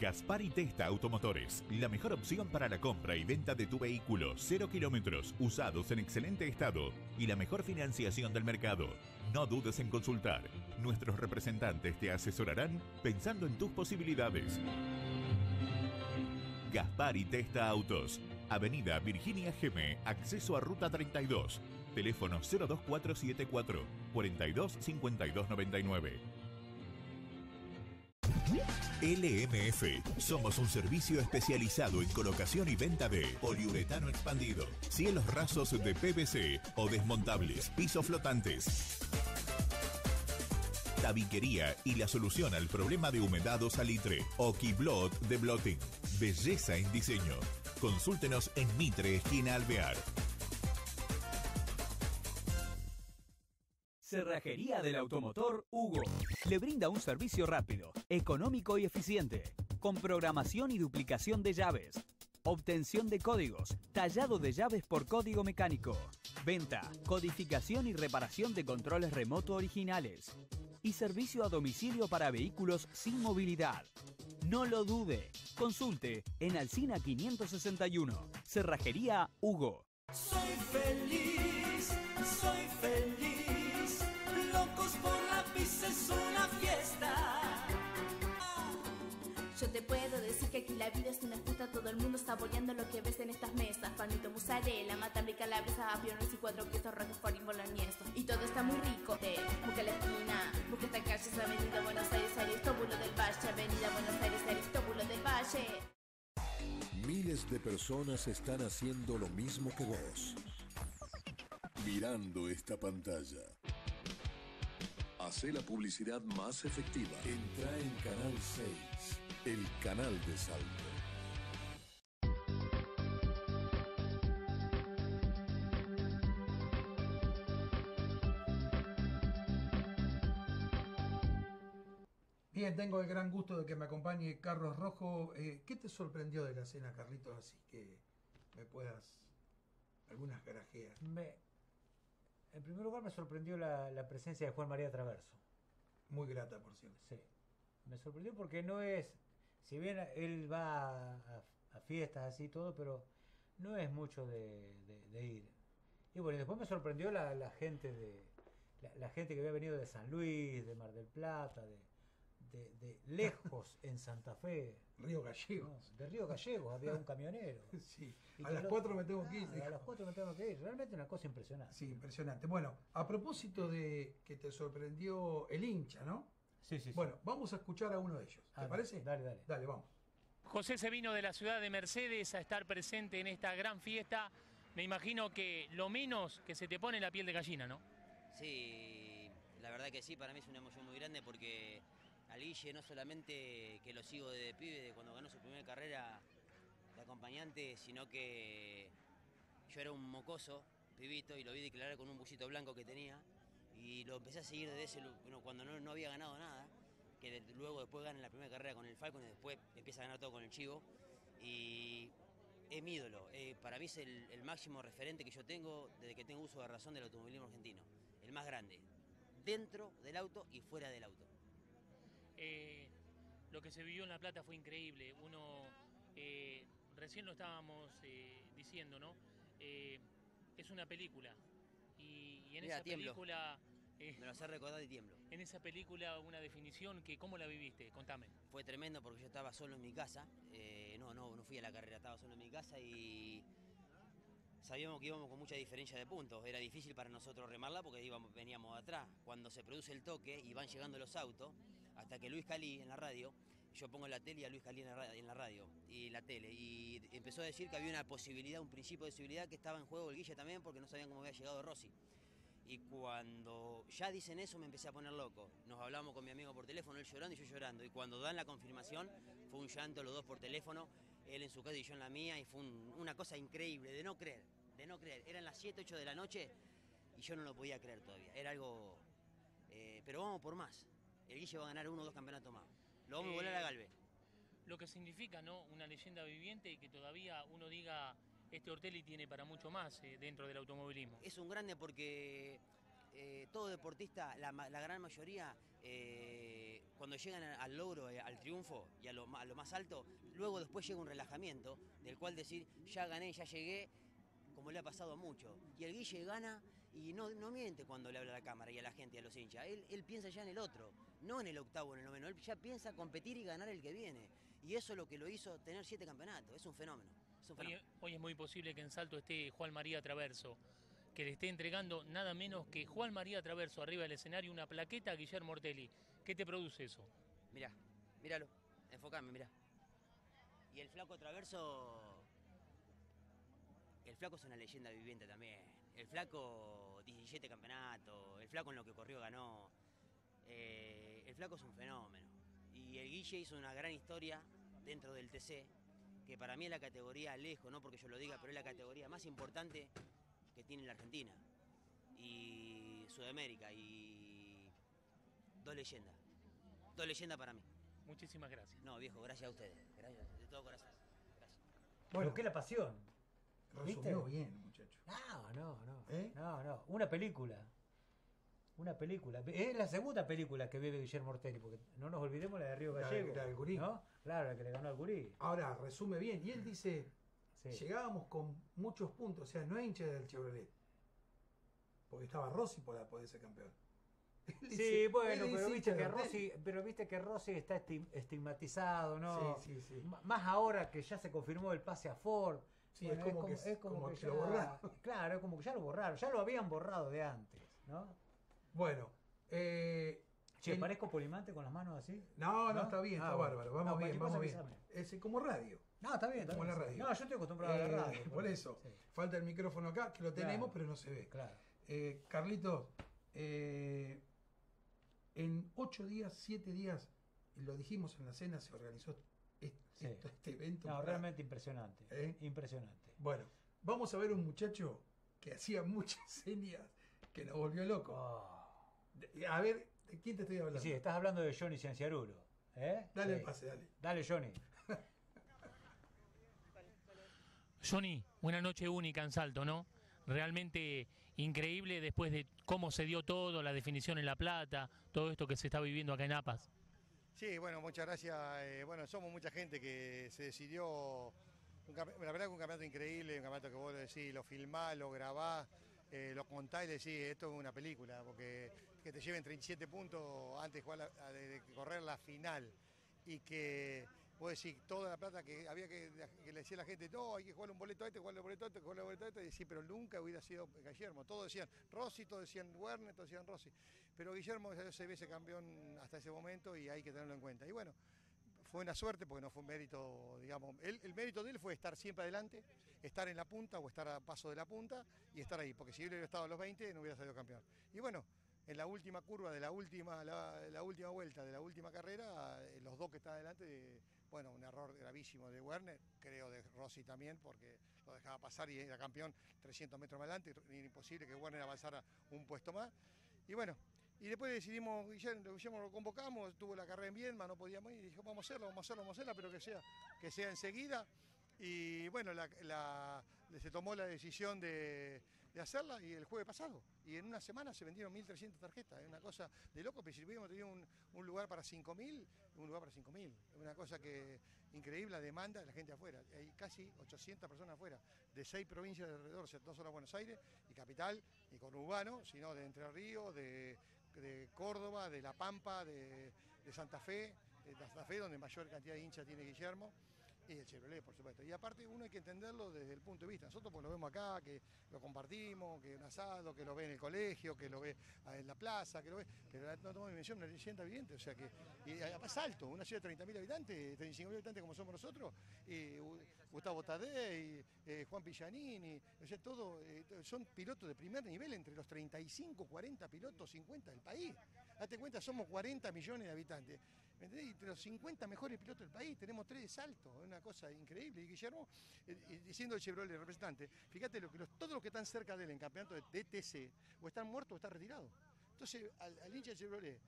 Gaspar y Testa Automotores, la mejor opción para la compra y venta de tu vehículo, cero kilómetros, usados en excelente estado y la mejor financiación del mercado. No dudes en consultar. Nuestros representantes te asesorarán pensando en tus posibilidades. Gaspar y Testa Autos, Avenida Virginia Geme, acceso a Ruta 32, teléfono 02474 425299. LMF. Somos un servicio especializado en colocación y venta de poliuretano expandido, cielos rasos de PVC o desmontables, pisos flotantes. Tabiquería y la solución al problema de humedad o salitre. Okiblot de Blotting. Belleza en diseño. Consúltenos en Mitre, esquina Alvear. Cerrajería del Automotor Hugo. Le brinda un servicio rápido, económico y eficiente, con programación y duplicación de llaves, obtención de códigos, tallado de llaves por código mecánico, venta, codificación y reparación de controles remoto originales y servicio a domicilio para vehículos sin movilidad. No lo dude. Consulte en Alcina 561. Cerrajería Hugo. Soy feliz, soy feliz. Locos por la pizza es una fiesta. Yo te puedo decir que aquí la vida es una fiesta, todo el mundo saboreando lo que ves en estas mesas. Panito, mozzarella, matambre, calabresa, aviones y cuatro quesos, roquefort y boloñeso. Y todo está muy rico. Te busca la esquina, busca esta calle, es Avenida Buenos Aires, Aristóbulo del Valle, Avenida Buenos Aires, Aristóbulo del Valle. Miles de personas están haciendo lo mismo que vos. mirando esta pantalla. Hace la publicidad más efectiva. Entra en Canal 6, el canal de Salto. Bien, tengo el gran gusto de que me acompañe Carlos Rojo. Eh, ¿Qué te sorprendió de la cena, Carlitos? Así que me puedas algunas garajeas. Me- en primer lugar me sorprendió la, la presencia de Juan María Traverso. Muy grata, por cierto. Sí. Me sorprendió porque no es, si bien él va a, a fiestas así y todo, pero no es mucho de, de- de ir. Y bueno, y después me sorprendió la, la gente de la, la gente que había venido de San Luis, de Mar del Plata, de, de- de lejos en Santa Fe. Río Gallegos. No, de Río Gallegos había un camionero. Sí, Y a las lo- 4 me tengo que ir. Ah, a las 4 me tengo que ir. Realmente una cosa impresionante. Sí, impresionante. Bueno, a propósito de que te sorprendió el hincha, ¿no? Sí, sí, sí. Bueno, vamos a escuchar a uno de ellos. ¿Te Ah, parece? Dale, dale. Dale, vamos. José se vino de la ciudad de Mercedes a estar presente en esta gran fiesta. Me imagino que lo menos que se te pone la piel de gallina, ¿no? Sí, la verdad que sí, para mí es una emoción muy grande porque al no solamente que lo sigo desde pibe, de cuando ganó su primera carrera de acompañante, sino que yo era un mocoso, pibito, y lo vi declarar con un bullito blanco que tenía, y lo empecé a seguir desde ese, bueno, cuando no, no había ganado nada, que luego después gana la primera carrera con el Falcon y después empieza a ganar todo con el Chivo, y es mi ídolo, eh, para mí es el máximo referente que yo tengo desde que tengo uso de razón del automovilismo argentino, el más grande, dentro del auto y fuera del auto. Eh, lo que se vivió en La Plata fue increíble. Uno, eh, recién lo estábamos eh, diciendo, ¿no? Eh, es una película. Y, y en Mira, esa tiemblo. película... eh, Me lo hace recordar y tiemblo. en esa película una definición que cómo la viviste, contame. Fue tremendo porque yo estaba solo en mi casa. eh, no, no, no fui a la carrera, estaba solo en mi casa y sabíamos que íbamos con mucha diferencia de puntos. Era difícil para nosotros remarla porque íbamos, veníamos atrás. Cuando se produce el toque y van llegando los autos, hasta que Luis Cali en la radio, yo pongo la tele y a Luis Cali en la, ra- en la radio y la tele. Y empezó a decir que había una posibilidad, un principio de posibilidad que estaba en juego el Guille también porque no sabían cómo había llegado Rossi. Y cuando ya dicen eso me empecé a poner loco. Nos hablamos con mi amigo por teléfono, él llorando y yo llorando. Y cuando dan la confirmación, fue un llanto los dos por teléfono, él en su casa y yo en la mía, y fue un- una cosa increíble, de no creer, de no creer. Eran las 7, 8 de la noche y yo no lo podía creer todavía. Era algo... eh, pero vamos por más. El Guille va a ganar uno o dos campeonatos más. Lo vamos a volar a Eh, Galve. Lo que significa, ¿no? Una leyenda viviente y que todavía uno diga, este Ortelli tiene para mucho más eh, dentro del automovilismo. Es un grande porque eh, todo deportista, la, gran mayoría, eh, cuando llegan al logro, eh, al triunfo y a lo, a lo más alto, luego después llega un relajamiento del cual decir, ya gané, ya llegué, como le ha pasado a mucho. Y el Guille gana y no, no miente cuando le habla a la cámara y a la gente y a los hinchas. Él, él piensa ya en el otro, no en el octavo, en el noveno. Él ya piensa competir y ganar el que viene. Y eso es lo que lo hizo tener siete campeonatos. Es un fenómeno. Es un Hoy, fenómeno. hoy es muy posible que en Salto esté Juan María Traverso, que le esté entregando nada menos que Juan María Traverso arriba del escenario una plaqueta a Guillermo Ortelli. ¿Qué te produce eso? Mirá, míralo, enfocame, mirá. Y el flaco Traverso. El flaco es una leyenda viviente también. El flaco 17 campeonatos, el flaco en lo que corrió ganó. Eh, el flaco es un fenómeno. Y el Guille hizo una gran historia dentro del TC, que para mí es la categoría lejos, no porque yo lo diga, pero es la categoría más importante que tiene la Argentina. Y Sudamérica. Y dos leyendas. Dos leyendas para mí. Muchísimas gracias. No, viejo, gracias a ustedes. Gracias, de todo corazón. Gracias. Bueno, qué la pasión. Resumió bien, muchacho. No, no, no. ¿Eh? No, no. Una película. Una película. Es la segunda película que bebe Guillermo Ortelli, porque no nos olvidemos la de Río La Gallego. la del Gurí. ¿no? Claro, la que le ganó al Gurí. Ahora, resume bien. Y él dice, Sí. llegábamos con muchos puntos, o sea, no es hincha del Chevrolet. Porque estaba Rossi para poder ser campeón. Él Sí, dice- bueno, pero dice viste, que. Rossi, pero viste que Rossi está esti- estigmatizado, ¿no? Sí, sí, sí. M- Más ahora que ya se confirmó el pase a Ford. Sí, es como que- como que lo ya- borraron. Claro, es como que ya lo borraron, ya lo habían borrado de antes, ¿no? Bueno, eh, Che, ¿parezco polimante con las manos así? No, no, está bien, Ah, está bueno. bárbaro. Vamos No, bien, cualquier vamos bien. Es como radio. No, está bien, está como bien, la radio. No, yo estoy acostumbrado a la Eh, radio. Por eso, falta el micrófono acá, que lo tenemos, Claro. pero no se ve. Claro. Eh, Carlitos, eh, en ocho días, siete días, lo dijimos en la cena, se organizó este, esto- este evento. No, para- realmente impresionante. ¿Eh? Impresionante. Bueno, vamos a ver un muchacho que hacía muchas señas que nos volvió loco. De- A ver, ¿de quién te estoy hablando? Sí, estás hablando de Johnny Cienciarulo. ¿eh? Dale el pase, dale. Dale, Johnny. Johnny, una noche única en Salto, ¿no? Realmente increíble después de cómo se dio todo, la definición en La Plata, todo esto que se está viviendo acá en Apas. Sí, bueno, muchas gracias. Eh, bueno, somos mucha gente que se decidió. la verdad que un campeonato increíble, un campeonato que vos decís, lo filmás, lo grabás, eh, lo contás y decís, esto es una película, porque que te lleven 37 puntos antes de, jugar de correr la final y que vos decís toda la plata que había que, le decía a la gente, no, hay que jugar un boleto a este, jugar un boleto a este, jugar un boleto a este, y sí, pero nunca hubiera sido Guillermo. Todos decían Rossi, todos decían Werner, todos decían Rossi. Pero Guillermo se ve ese campeón hasta ese momento y hay que tenerlo en cuenta. Y bueno, fue una suerte porque no fue un mérito, digamos, él- el mérito de él fue estar siempre adelante, estar en la punta o estar a paso de la punta y estar ahí, porque si él hubiera estado a los 20 no hubiera salido campeón. Y bueno, en la última curva de la última, la, última vuelta de la última carrera, eh, los dos que están adelante, bueno, un error gravísimo de Werner, creo de Rossi también, porque lo dejaba pasar y era campeón 300 metros más adelante, era imposible que Werner avanzara un puesto más. Y bueno, y después decidimos, Guillermo, lo convocamos, tuvo la carrera en Viedma, no podíamos ir, y dijo, vamos a hacerlo, vamos a hacerlo, vamos a hacerla, pero que sea, que sea enseguida. Y bueno, se tomó la decisión de, de hacerla y el jueves pasado. Y en una semana se vendieron 1.300 tarjetas, es una cosa de loco, pero si hubiéramos tenido un, un lugar para 5.000, un lugar para 5.000. Es una cosa que increíble la demanda de la gente afuera. Hay casi 800 personas afuera, de seis provincias de alrededor, no solo Buenos Aires y capital y conurbano, sino de Entre Ríos, de, de Córdoba, de La Pampa, de, de Santa Fe, de Santa Fe, donde mayor cantidad de hinchas tiene Guillermo. Y el Chevrolet, por supuesto. Y aparte uno hay que entenderlo desde el punto de vista. Nosotros pues lo vemos acá, que lo compartimos, que un asado, que lo ve en el colegio, que lo ve en la plaza, que lo ve. Pero no tomamos dimensión, una leyenda viviente. O sea que. Y además alto, una ciudad de 30.000 habitantes, 35.000 habitantes como somos nosotros. Gustavo Tadei, eh, Juan Pillanini, o sea, todo, eh, son pilotos de primer nivel entre los 35, 40 pilotos, 50 del país. Date cuenta, somos 40 millones de habitantes. Y entre los 50 mejores pilotos del país tenemos tres de salto, es una cosa increíble. Y Guillermo, eh, eh, diciendo el Chevrolet representante, fíjate lo que todos los que están cerca de él en campeonato de DTC, o están muertos o están retirados. Entonces, al, hincha de Chevrolet,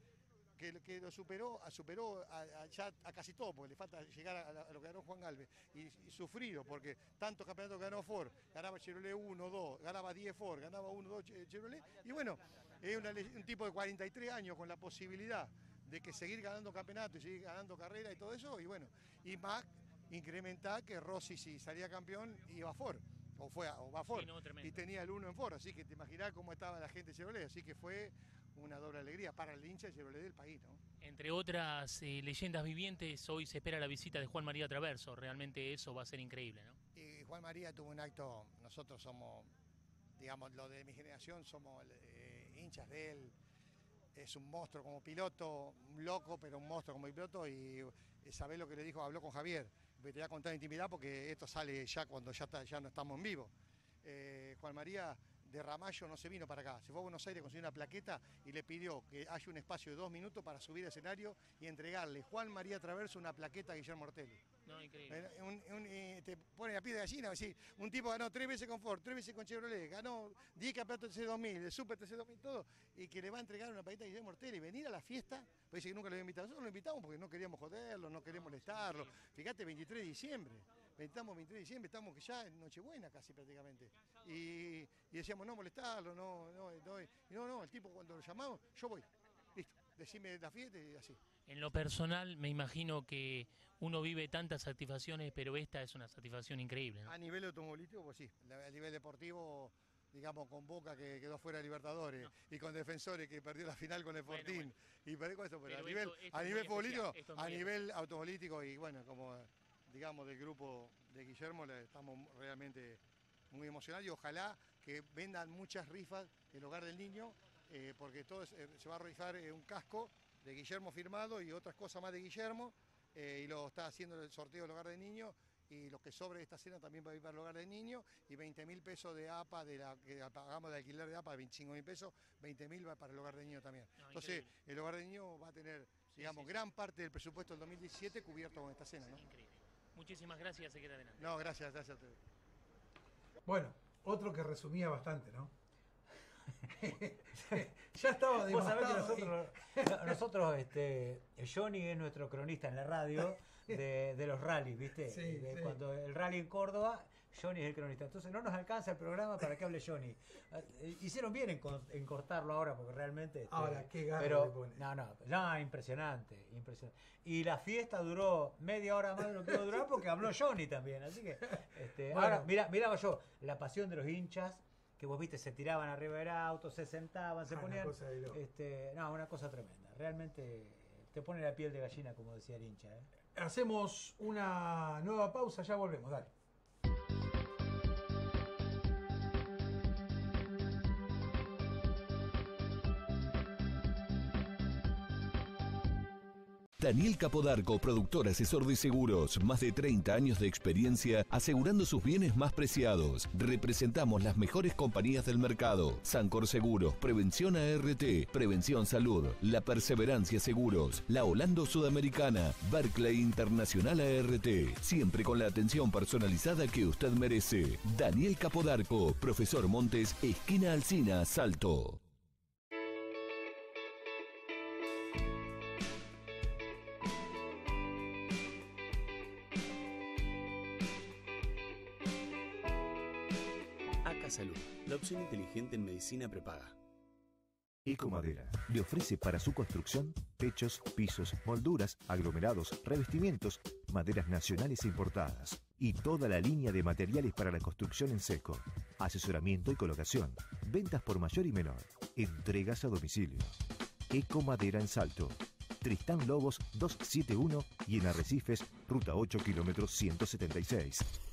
que, que lo superó, superó a, ya a casi todo, porque le falta llegar a, lo que ganó Juan Galvez, y, y sufrido, porque tantos campeonatos ganó Ford, ganaba Chevrolet 1, 2, ganaba 10 Ford, ganaba 1, 2 Che- Chevrolet, y bueno, es una un tipo de 43 años con la posibilidad de que seguir ganando campeonato y seguir ganando carrera y todo eso, y bueno, y más incrementar que Rossi si salía campeón iba a Ford. O fue a, o va a Ford. Sí, no, tremendo. y tenía el 1 en Ford, así que te imaginás cómo estaba la gente de Chevrolet, así que fue una doble alegría para el hincha de Chevrolet del país, ¿no? Entre otras eh, leyendas vivientes, hoy se espera la visita de Juan María Traverso. Realmente eso va a ser increíble, ¿no? Y Juan María tuvo un acto, nosotros somos, digamos, lo de mi generación, somos hinchas de él. Es un monstruo como piloto, un loco, pero un monstruo como piloto. Y eh, sabés lo que le dijo, habló con Javier. Te voy a contar intimidad porque esto sale ya cuando ya, no estamos en vivo. Eh, Juan María de Ramallo no se vino para acá, se fue a Buenos Aires, consiguió una plaqueta y le pidió que haya un espacio de dos minutos para subir al escenario y entregarle Juan María Traverso una plaqueta a Guillermo Ortelli. No, increíble. Eh, un- un- te pone la piel de gallina, decir, un tipo ganó tres veces con Ford, tres veces con Chevrolet, ganó 10 campeonatos TC2000, el Super TC2000, todo, y que le va a entregar una paquita a Guillermo Ortelli, venir a la fiesta, pues dice que nunca lo había invitado, nosotros lo invitamos porque no queríamos joderlo, no queríamos molestarlo, fíjate, 23 de diciembre, estamos 23 de diciembre, estamos ya en Nochebuena casi prácticamente, y, y decíamos no molestarlo, no, no, no, y no, no, el tipo cuando lo llamamos, yo voy, listo, decime la fiesta y así. En lo personal, me imagino que uno vive tantas satisfacciones, pero esta es una satisfacción increíble, ¿no? A nivel automovilístico, pues sí. A nivel deportivo, digamos, con Boca que quedó fuera de Libertadores y con Defensores que perdió la final con el Bueno, Fortín. Y perdió eso, pero, Pero a nivel, esto- esto a nivel es a nivel automovilístico y bueno, como digamos del grupo de Guillermo, le- estamos realmente muy emocionados y ojalá que vendan muchas rifas en hogar del niño, eh, porque todo es- eh, se va a rifar eh, un casco de Guillermo firmado y otras cosas más de Guillermo, eh, y lo está haciendo el sorteo del hogar del niño y lo que sobre de esta cena también va a ir para el hogar del niño y 20 mil pesos de APA, de la que pagamos de alquiler de APA, 25 mil pesos, 20 mil va para el hogar del niño también. Entonces, el hogar del niño va a tener, digamos, gran parte del presupuesto del 2017 cubierto con esta cena, ¿no? Increíble. Muchísimas gracias, se queda adelante. No, gracias, gracias a ustedes. Bueno, otro que resumía bastante, ¿no? ya estaba Vos sabés que devastado. nosotros, nosotros este, Johnny es nuestro cronista en la radio de, de los rallies, ¿viste? Sí, De sí. Cuando el rally en Córdoba, Johnny es el cronista. Entonces no nos alcanza el programa para que hable Johnny. Eh, Hicieron bien en, cortarlo ahora porque realmente... este, Ahora, qué garra pero, le. No, no, no, impresionante, impresionante. Y la fiesta duró media hora más de lo que iba a durar porque habló Johnny también. Así que, este, Bueno. ahora, mira, miraba yo la pasión de los hinchas que vos viste, se tiraban arriba del auto, se sentaban, se Ah, una ponían. cosa de loco. Este, no, una cosa tremenda. Realmente te pone la piel de gallina, como decía el hincha. ¿eh? Hacemos una nueva pausa, ya volvemos, dale. Daniel Capodarco, productor asesor de seguros, más de 30 años de experiencia asegurando sus bienes más preciados. Representamos las mejores compañías del mercado. Sancor Seguros, Prevención ART, Prevención Salud, La Perseverancia Seguros, La Holando Sudamericana, Barclay Internacional ART, siempre con la atención personalizada que usted merece. Daniel Capodarco, Profesor Montes, esquina Alcina, Salto. La opción inteligente en medicina prepaga. Ecomadera le ofrece para su construcción techos, pisos, molduras, aglomerados, revestimientos, maderas nacionales e importadas y toda la línea de materiales para la construcción en seco, asesoramiento y colocación, ventas por mayor y menor, entregas a domicilio. Ecomadera en Salto, Tristán Lobos 271 y en Arrecifes, ruta 8 kilómetros 176.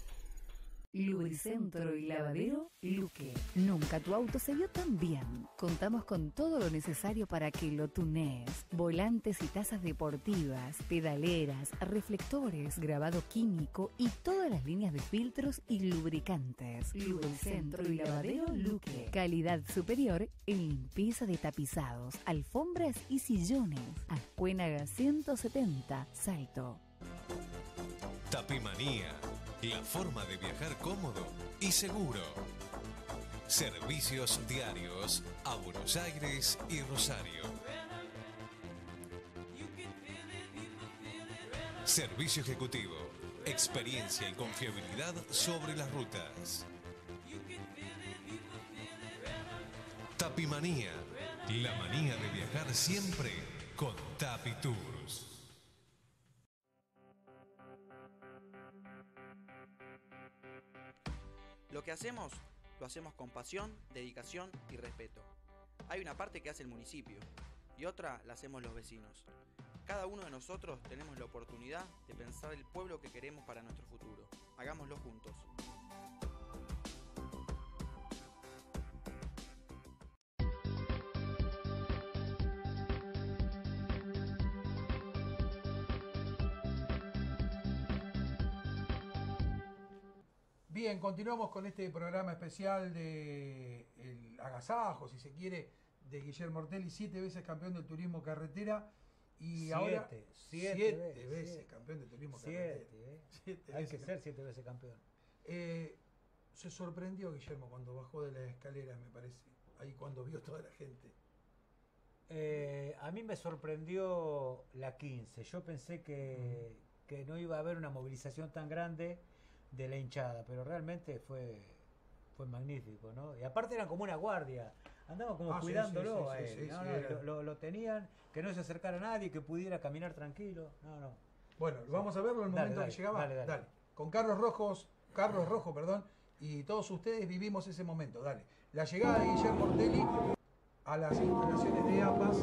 Lubricentro y lavadero Luque. Nunca tu auto se vio tan bien. Contamos con todo lo necesario para que lo tunees. Volantes y tazas deportivas, pedaleras, reflectores, grabado químico y todas las líneas de filtros y lubricantes. Lubricentro y lavadero Luque. Calidad superior en limpieza de tapizados, alfombras y sillones. Ascuénaga 170, Salto. Tapimanía, la forma de viajar cómodo y seguro. Servicios diarios a Buenos Aires y Rosario. Servicio ejecutivo, experiencia y confiabilidad sobre las rutas. Tapimanía, la manía de viajar siempre con Tapi Lo que hacemos, lo hacemos con pasión, dedicación y respeto. Hay una parte que hace el municipio y otra la hacemos los vecinos. Cada uno de nosotros tenemos la oportunidad de pensar el pueblo que queremos para nuestro futuro. Hagámoslo juntos. Bien, continuamos con este programa especial de el agasajo, si se quiere, de Guillermo Ortelli, siete veces campeón del turismo carretera y Siete, ahora siete siete veces, veces siete. campeón del turismo carretera. ¿eh? Siete Hay veces que ser siete veces campeón. Eh, se sorprendió Guillermo cuando bajó de las escaleras, me parece, ahí cuando vio toda la gente. Eh, a mí me sorprendió la 15. Yo pensé que, que no iba a haber una movilización tan grande de la hinchada, pero realmente fue, fue magnífico, ¿no? Y aparte eran como una guardia, andaban como Ah, cuidándolo sí, sí, a sí, él, sí, ¿no? sí, No, era- lo, lo- lo tenían, que no se acercara a nadie, que pudiera caminar tranquilo. No, no. Bueno, vamos a verlo en el Dale, momento dale, que llegaba. dale, dale. Con Carlos Rojos, Carlos Rojo, perdón, y todos ustedes vivimos ese momento. Dale. La llegada de Guillermo Ortelli a las instalaciones de APAS.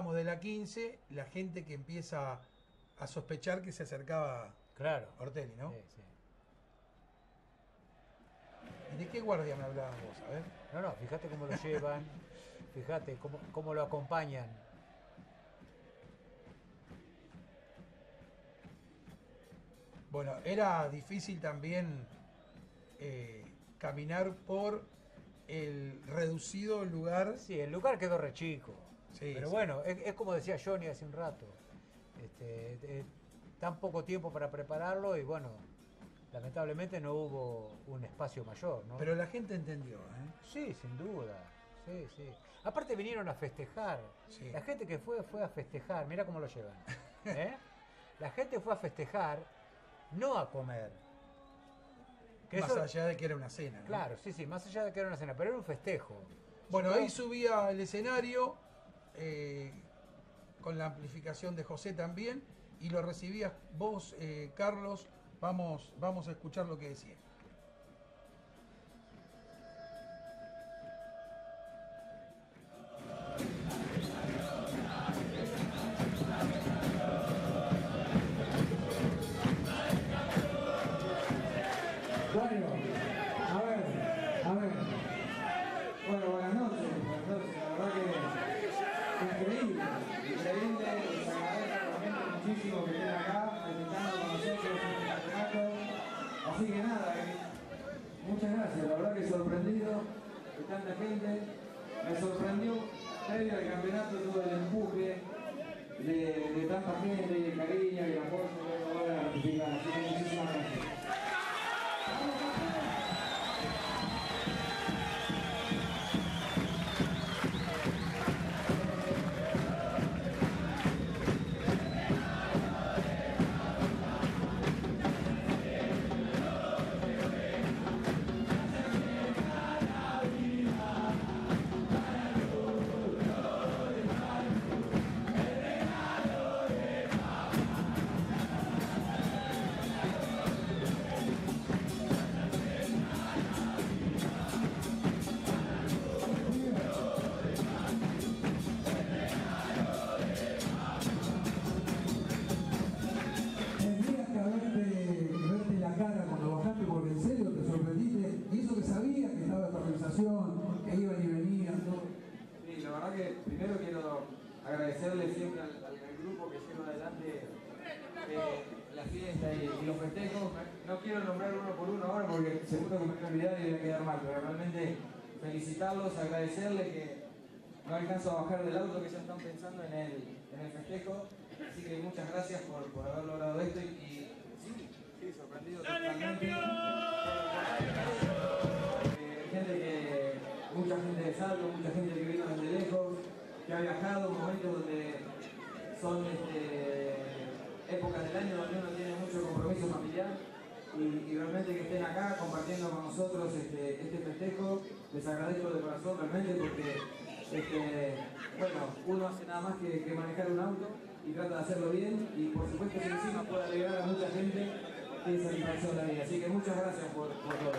Hablábamos de la 15, la gente que empieza a sospechar que se acercaba Claro. Ortelli, ¿no? Sí, sí. ¿Y de qué guardia me hablabas vos? A ver. No, no, fíjate cómo lo llevan, fíjate cómo, cómo lo acompañan. Bueno, era difícil también eh, caminar por el reducido lugar. Sí, el lugar quedó re chico. Sí, Pero sí. bueno, es, es como decía Johnny hace un rato. Este, tan poco tiempo para prepararlo y bueno, lamentablemente no hubo un espacio mayor, ¿no? Pero la gente entendió, ¿eh? Sí, sin duda. Sí, sí. Aparte vinieron a festejar. Sí. La gente que fue fue a festejar. Mira cómo lo llevan. ¿eh? La gente fue a festejar, no a comer. Que Más eso- allá de que era una cena. ¿no? Claro, sí, sí, más allá de que era una cena, pero era un festejo. Bueno, ahí subía al escenario eh, con la amplificación de José también y lo recibías vos, eh, Carlos. Vamos, vamos a escuchar lo que decía. De tanta gente. Me sorprendió, previo al campeonato, todo el empuje de, de tanta gente y el cariño y apoyo que ahora ratificar. Así que muchísimas gracias. Alcanzo a bajar del auto que ya están pensando en el, en el festejo. Así que muchas gracias por, por haber logrado esto y, y sí, sí, sorprendido totalmente. Eh, gente que, mucha gente de Salto, mucha gente que vino desde lejos, que ha viajado, momentos donde son este, épocas del año donde uno tiene mucho compromiso familiar y, y realmente que estén acá compartiendo con nosotros este, este festejo. Les agradezco de corazón realmente porque este, bueno, uno hace nada más que, que manejar un auto y trata de hacerlo bien y por supuesto que encima puede alegrar a mucha gente tiene satisfacción la vida. Así que muchas gracias por, por todo.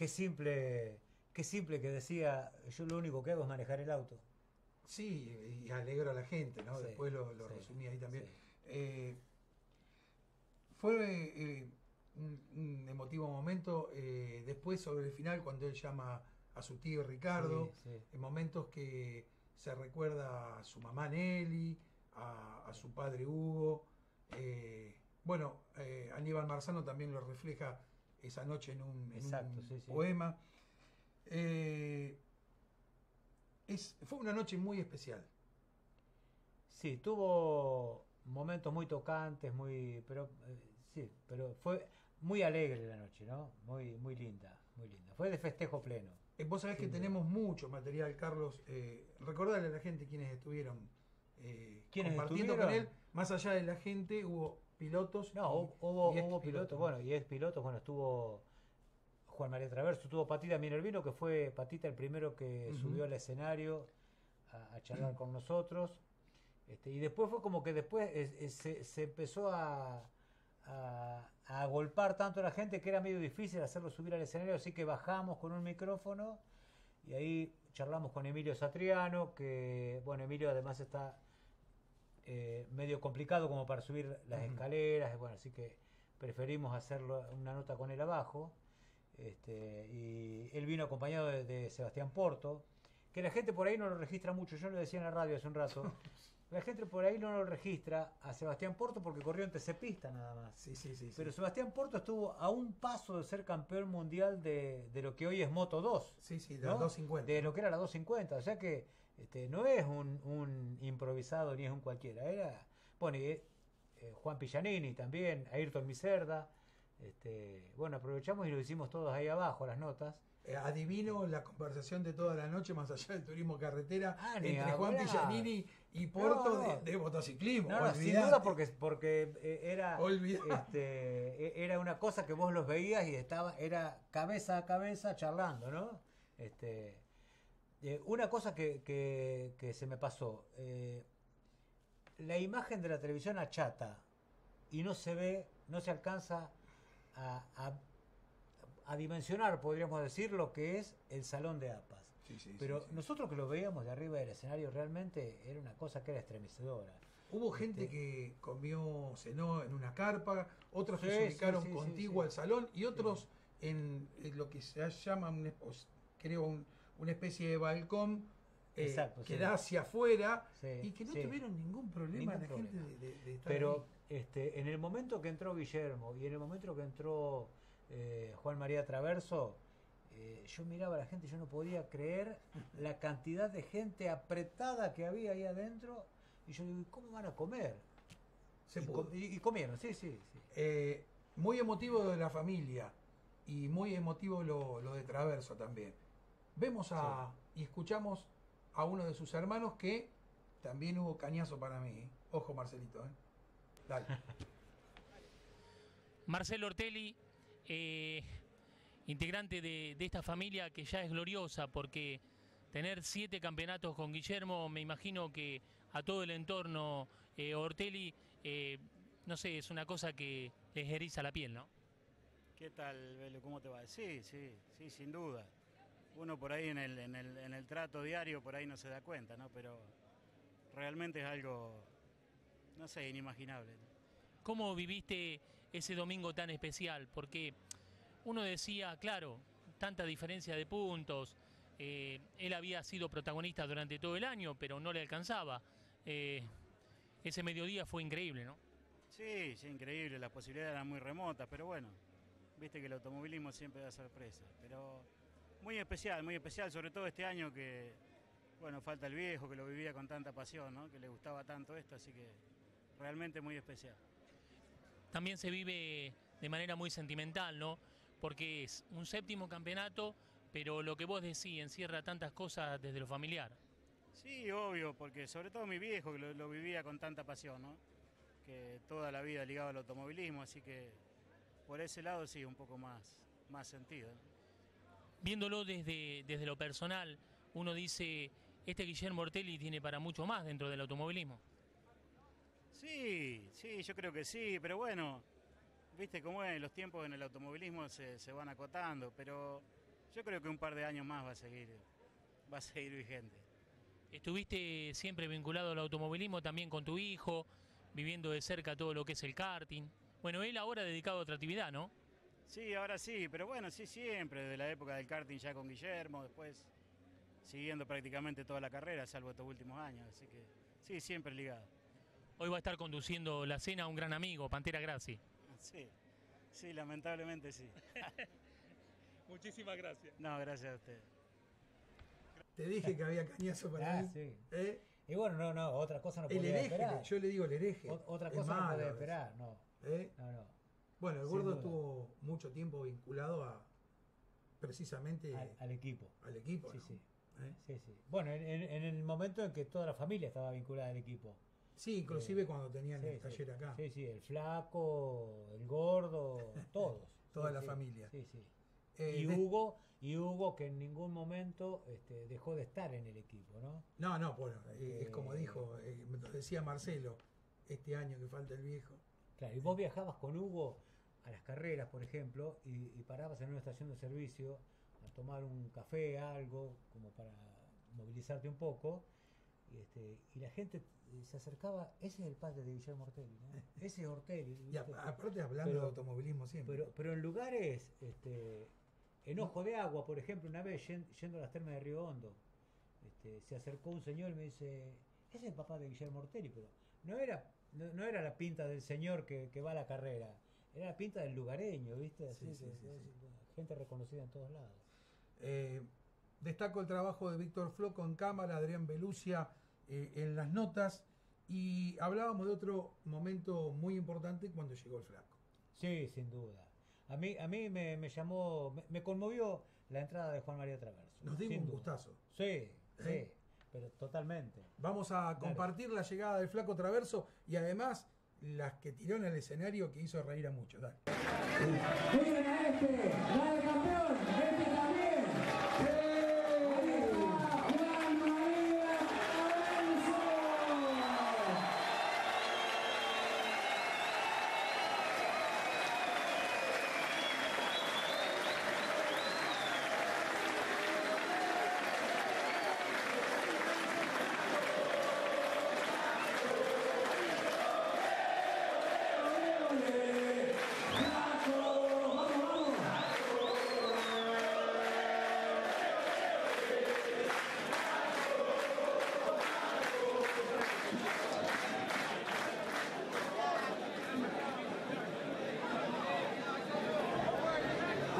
Qué simple, qué simple que decía, yo lo único que hago es manejar el auto. Sí, y alegro a la gente, ¿no? Sí, Después lo, lo sí, resumí ahí también. Eh, fue eh, un, emotivo momento eh, después sobre el final cuando él llama a su tío Ricardo, en momentos que se recuerda a su mamá Nelly, a, a su padre Hugo. bueno, Aníbal Marzano también lo refleja esa noche en un, en Exacto, un sí, sí. poema. Eh, es, fue una noche muy especial. Sí, tuvo momentos muy tocantes, muy, pero eh, sí, pero fue muy alegre la noche, ¿no? Muy, muy linda, muy linda. Fue de festejo pleno. Eh, Vos sabés que tenemos mucho material, Carlos. Recordarle a la gente quienes estuvieron ¿Quiénes compartiendo con él. estuvieron? Más allá de la gente, hubo pilotos. No, y- hubo, hubo, y ex hubo pilotos, bueno, y ex pilotos, bueno, estuvo Juan María Traverso, estuvo Patita Minervino, que fue Patita el primero que subió al escenario a, a charlar con nosotros. Este, y después fue como que después se, se empezó a, a, a agolpar tanto a la gente que era medio difícil hacerlo subir al escenario, así que bajamos con un micrófono y ahí charlamos con Emilio Satriano, que, bueno, Emilio además está eh, medio complicado como para subir las Ujú. escaleras, bueno, así que preferimos hacerlo una nota con él abajo. Este, y él vino acompañado de, de Sebastián Porto, que la gente por ahí no lo registra mucho, yo lo decía en la radio hace un rato. La gente por ahí no lo registra a Sebastián Porto porque corrió en TC Pista nada más. Sí, sí, sí. Pero Sebastián Porto estuvo a un paso de ser campeón mundial de, de lo que hoy es Moto 2. Sí, sí, de ¿no? las 250. De lo que era la 250. O sea que este, no es un, un improvisado ni es un cualquiera. Era, bueno, y, eh, Juan Pillanini también, Ayrton Micerda. Este, bueno, aprovechamos y lo hicimos todos ahí abajo, las notas. Eh, adivino la conversación de toda la noche, más allá del turismo carretera, Ah, entre Juan. Pillanini y Porto No, no. De, de motociclismo. No, sin duda porque, porque eh, era, este, e- era una cosa que vos los veías y estaba, era cabeza a cabeza charlando, ¿no? Este, eh, una cosa que, que- que se me pasó, eh, la imagen de la televisión achata y no se ve, no se alcanza a, a- a dimensionar, podríamos decir, lo que es el salón de APAS. Sí, sí, Pero sí, nosotros que lo veíamos de arriba del escenario realmente era una cosa que era estremecedora. Hubo gente que comió, cenó en una carpa, otros que se ubicaron contiguo al salón y otros en, en lo que se llama, un, creo, un- una especie de balcón eh, Exacto, que sí. da hacia afuera Sí, y que no sí. tuvieron ningún problema Ningún la gente de, de- de estar Pero ahí. este, en el momento que entró Guillermo y en el momento que entró eh, Juan María Traverso, eh, yo miraba a la gente, yo no podía creer la cantidad de gente apretada que había ahí adentro. Y yo digo, ¿y ¿cómo van a comer? Se y, com- y- y comieron, sí, sí, sí. Muy emotivo de la familia y muy emotivo lo, lo de Traverso también. Vemos a y escuchamos a uno de sus hermanos que también hubo cañazo para mí. ¿eh? Ojo, Marcelito. ¿eh? Dale. Marcelo Ortelli, eh, integrante de, de esta familia que ya es gloriosa, porque tener siete campeonatos con Guillermo, me imagino que a todo el entorno eh, Ortelli, eh, no sé, es una cosa que les eriza la piel, ¿no? ¿Qué tal, Belo? ¿Cómo te va? Sí, sí, sí, sin duda. Uno por ahí en el, en el, en el trato diario por ahí no se da cuenta, ¿no? Pero realmente es algo, no sé, inimaginable. ¿Cómo viviste ese domingo tan especial? Porque uno decía, claro, tanta diferencia de puntos, eh, él había sido protagonista durante todo el año, pero no le alcanzaba. Eh, ese mediodía fue increíble, ¿no? Sí, sí, increíble, las posibilidades eran muy remotas, pero bueno, viste que el automovilismo siempre da sorpresa. Pero muy especial, muy especial, sobre todo este año que, bueno, falta el viejo que lo vivía con tanta pasión, ¿no? Que le gustaba tanto esto, así que realmente muy especial. También se vive de manera muy sentimental, ¿no? Porque es un séptimo campeonato, pero lo que vos decís encierra tantas cosas desde lo familiar. Sí, obvio, porque sobre todo mi viejo que lo, lo vivía con tanta pasión, ¿no? Que toda la vida ligado al automovilismo, así que por ese lado sí, un poco más, más sentido. ¿no? Viéndolo desde, desde lo personal, uno dice, este Guillermo Ortelli tiene para mucho más dentro del automovilismo. Sí, sí, yo creo que sí, pero bueno, viste cómo es, los tiempos en el automovilismo se, se van acotando, pero yo creo que un par de años más va a seguir, va a seguir vigente. Estuviste siempre vinculado al automovilismo también con tu hijo, viviendo de cerca todo lo que es el karting. Bueno, él ahora dedicado a otra actividad, ¿no? Sí, ahora sí, pero bueno, sí siempre, desde la época del karting ya con Guillermo, después siguiendo prácticamente toda la carrera, salvo estos últimos años, así que sí, siempre ligado. Hoy va a estar conduciendo la cena un gran amigo, Pantera Graci. Sí, sí, lamentablemente sí. Muchísimas gracias. No, gracias a usted. Te dije que había cañazo para Ah, mí. sí. ¿Eh? Y bueno, no, no, otra cosa no El podía hereje, esperar. yo le digo el hereje. O- otra cosa no podía esperar, no. ¿Eh? No, no. Bueno, el gordo estuvo mucho tiempo vinculado a precisamente Al, al equipo. al equipo. Sí, ¿no? sí. ¿Eh? Sí, sí. Bueno, en, el momento en que toda la familia estaba vinculada al equipo. Sí, inclusive Eh, cuando tenían sí, el sí. taller acá. Sí, sí, el flaco, el gordo, todos. Toda la familia. Sí, sí. Eh, y de- Hugo, y Hugo que en ningún momento este, dejó de estar en el equipo, ¿no? No, no, bueno, es como dijo, me lo decía Marcelo, este año que falta el viejo. Claro, y vos viajabas con Hugo a las carreras, por ejemplo, y, y parabas en una estación de servicio a tomar un café, algo, como para movilizarte un poco, y, este, y la gente eh, se acercaba, ese es el padre de Guillermo Ortelli, ¿no? ese es Ortelli. Y aparte hablando Pero- de automovilismo siempre. Pero, pero en lugares, este, en Ojo de Agua, por ejemplo, una vez yen- yendo a las termas de Río Hondo, este, se acercó un señor y me dice, ese es el papá de Guillermo Ortelli, pero no era, no, no era la pinta del señor que, que va a la carrera, era la pinta del lugareño, ¿viste? Así Sí, sí, sí, gente reconocida en todos lados. Eh, destaco el trabajo de Víctor Floco en cámara, Adrián Belucia eh, en las notas, y hablábamos de otro momento muy importante cuando llegó el flaco. Sí, sin duda. A mí, a mí me, me llamó, me, me conmovió la entrada de Juan María Traverso. Nos dimos un duda. gustazo. Sí, ¿Eh? sí, pero totalmente. Vamos a compartir la llegada del flaco Traverso y además las que tiró en el escenario que hizo reír a muchos. Dale. Miren a este, la de campeón, este también. Ahí está, Juan María Traverso.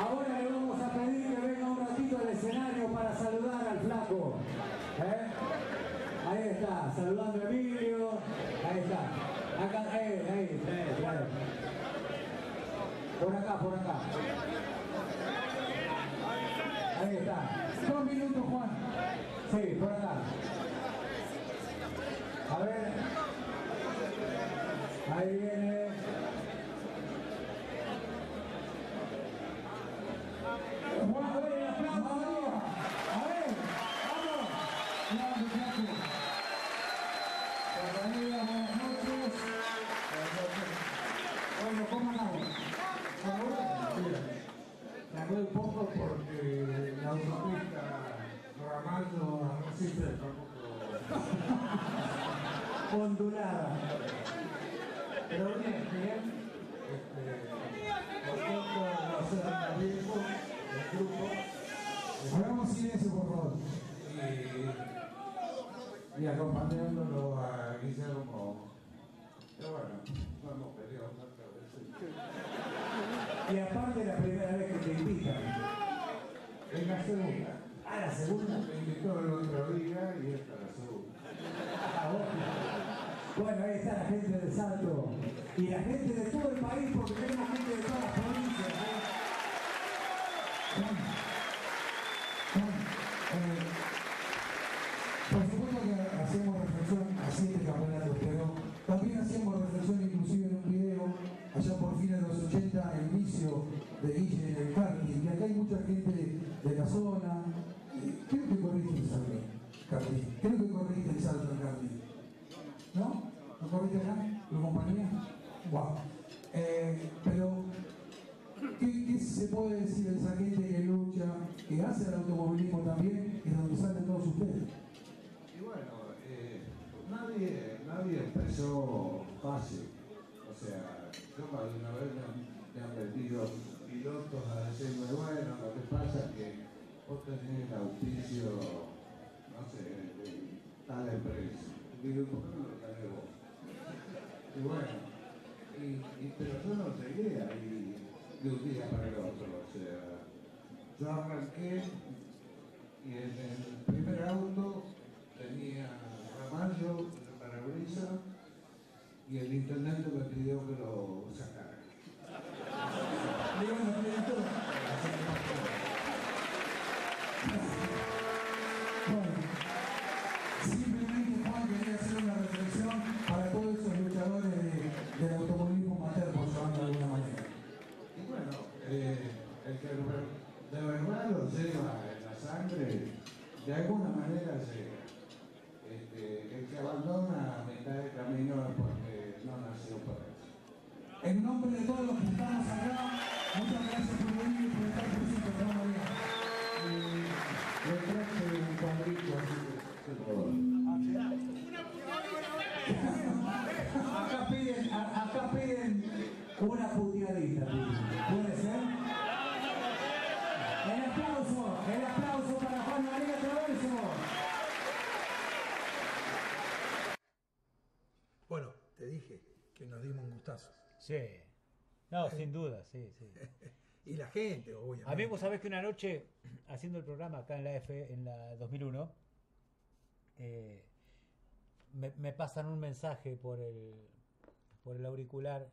Ahora le vamos a pedir que venga un ratito al escenario para saludar al flaco. ¿Eh? Ahí está, saludando a Emilio. Ahí está. Acá, ahí, ahí, trae, trae. Por acá, por acá. Ahí está. Dos minutos, Juan. Sí, por acá. A ver. Ahí viene. Sí. No, sin duda, sí, sí. Y la gente, obviamente. A mí vos sabés que una noche, haciendo el programa acá en la F, en la 2001, eh, me, me pasan un mensaje por el, por el auricular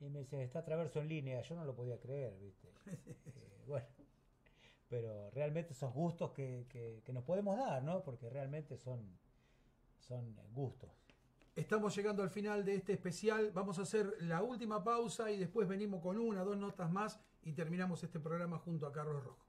y me dicen, está Traverso en línea. Yo no lo podía creer, ¿viste? Eh, bueno, pero realmente esos gustos que, que- que nos podemos dar, ¿no? Porque realmente son, son gustos. Estamos llegando al final de este especial. Vamos a hacer la última pausa y después venimos con una, dos notas más y terminamos este programa junto a Carlos Rojo.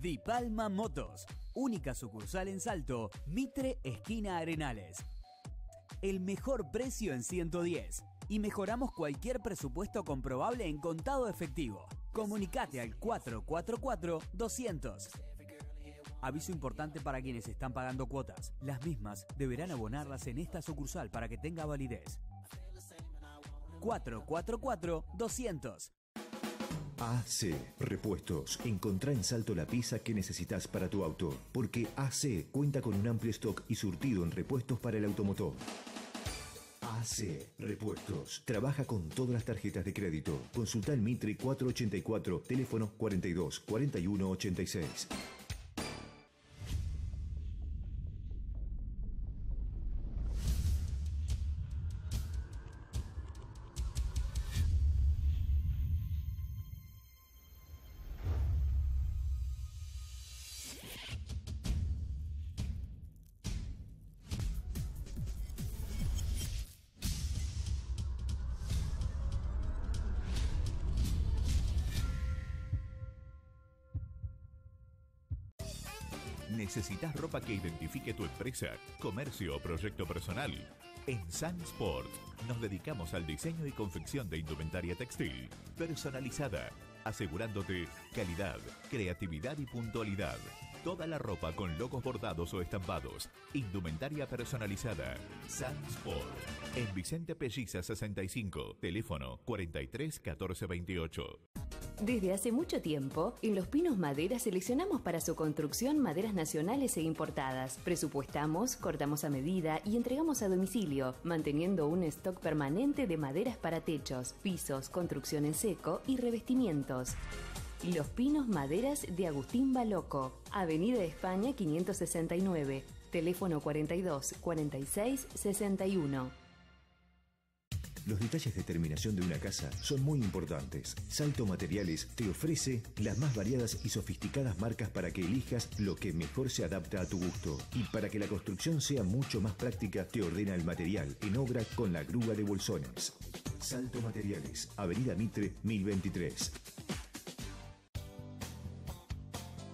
Di Palma Motos, única sucursal en Salto, Mitre, esquina Arenales. El mejor precio en 110 y mejoramos cualquier presupuesto comprobable en contado efectivo. Comunicate al 444-200. Aviso importante para quienes están pagando cuotas. Las mismas deberán abonarlas en esta sucursal para que tenga validez. 444-200. AC Repuestos. Encontrá en Salto la pieza que necesitas para tu auto, porque AC cuenta con un amplio stock y surtido en repuestos para el automotor. AC Repuestos. Trabaja con todas las tarjetas de crédito. Consulta el Mitre 484, teléfono 42 41 86. Comercio o proyecto personal? En Sport nos dedicamos al diseño y confección de indumentaria textil personalizada, asegurándote calidad, creatividad y puntualidad. Toda la ropa con logos bordados o estampados. Indumentaria personalizada. Sport. En Vicente Pelliza 65. Teléfono 43 14 28. Desde hace mucho tiempo, en Los Pinos Madera seleccionamos para su construcción maderas nacionales e importadas. Presupuestamos, cortamos a medida y entregamos a domicilio, manteniendo un stock permanente de maderas para techos, pisos, construcción en seco y revestimientos. Los Pinos Maderas de Agustín Baloco, Avenida España 569, teléfono 42 46 61. Los detalles de terminación de una casa son muy importantes. Salto Materiales te ofrece las más variadas y sofisticadas marcas para que elijas lo que mejor se adapta a tu gusto. Y para que la construcción sea mucho más práctica, te ordena el material en obra con la grúa de bolsones. Salto Materiales, Avenida Mitre 1023.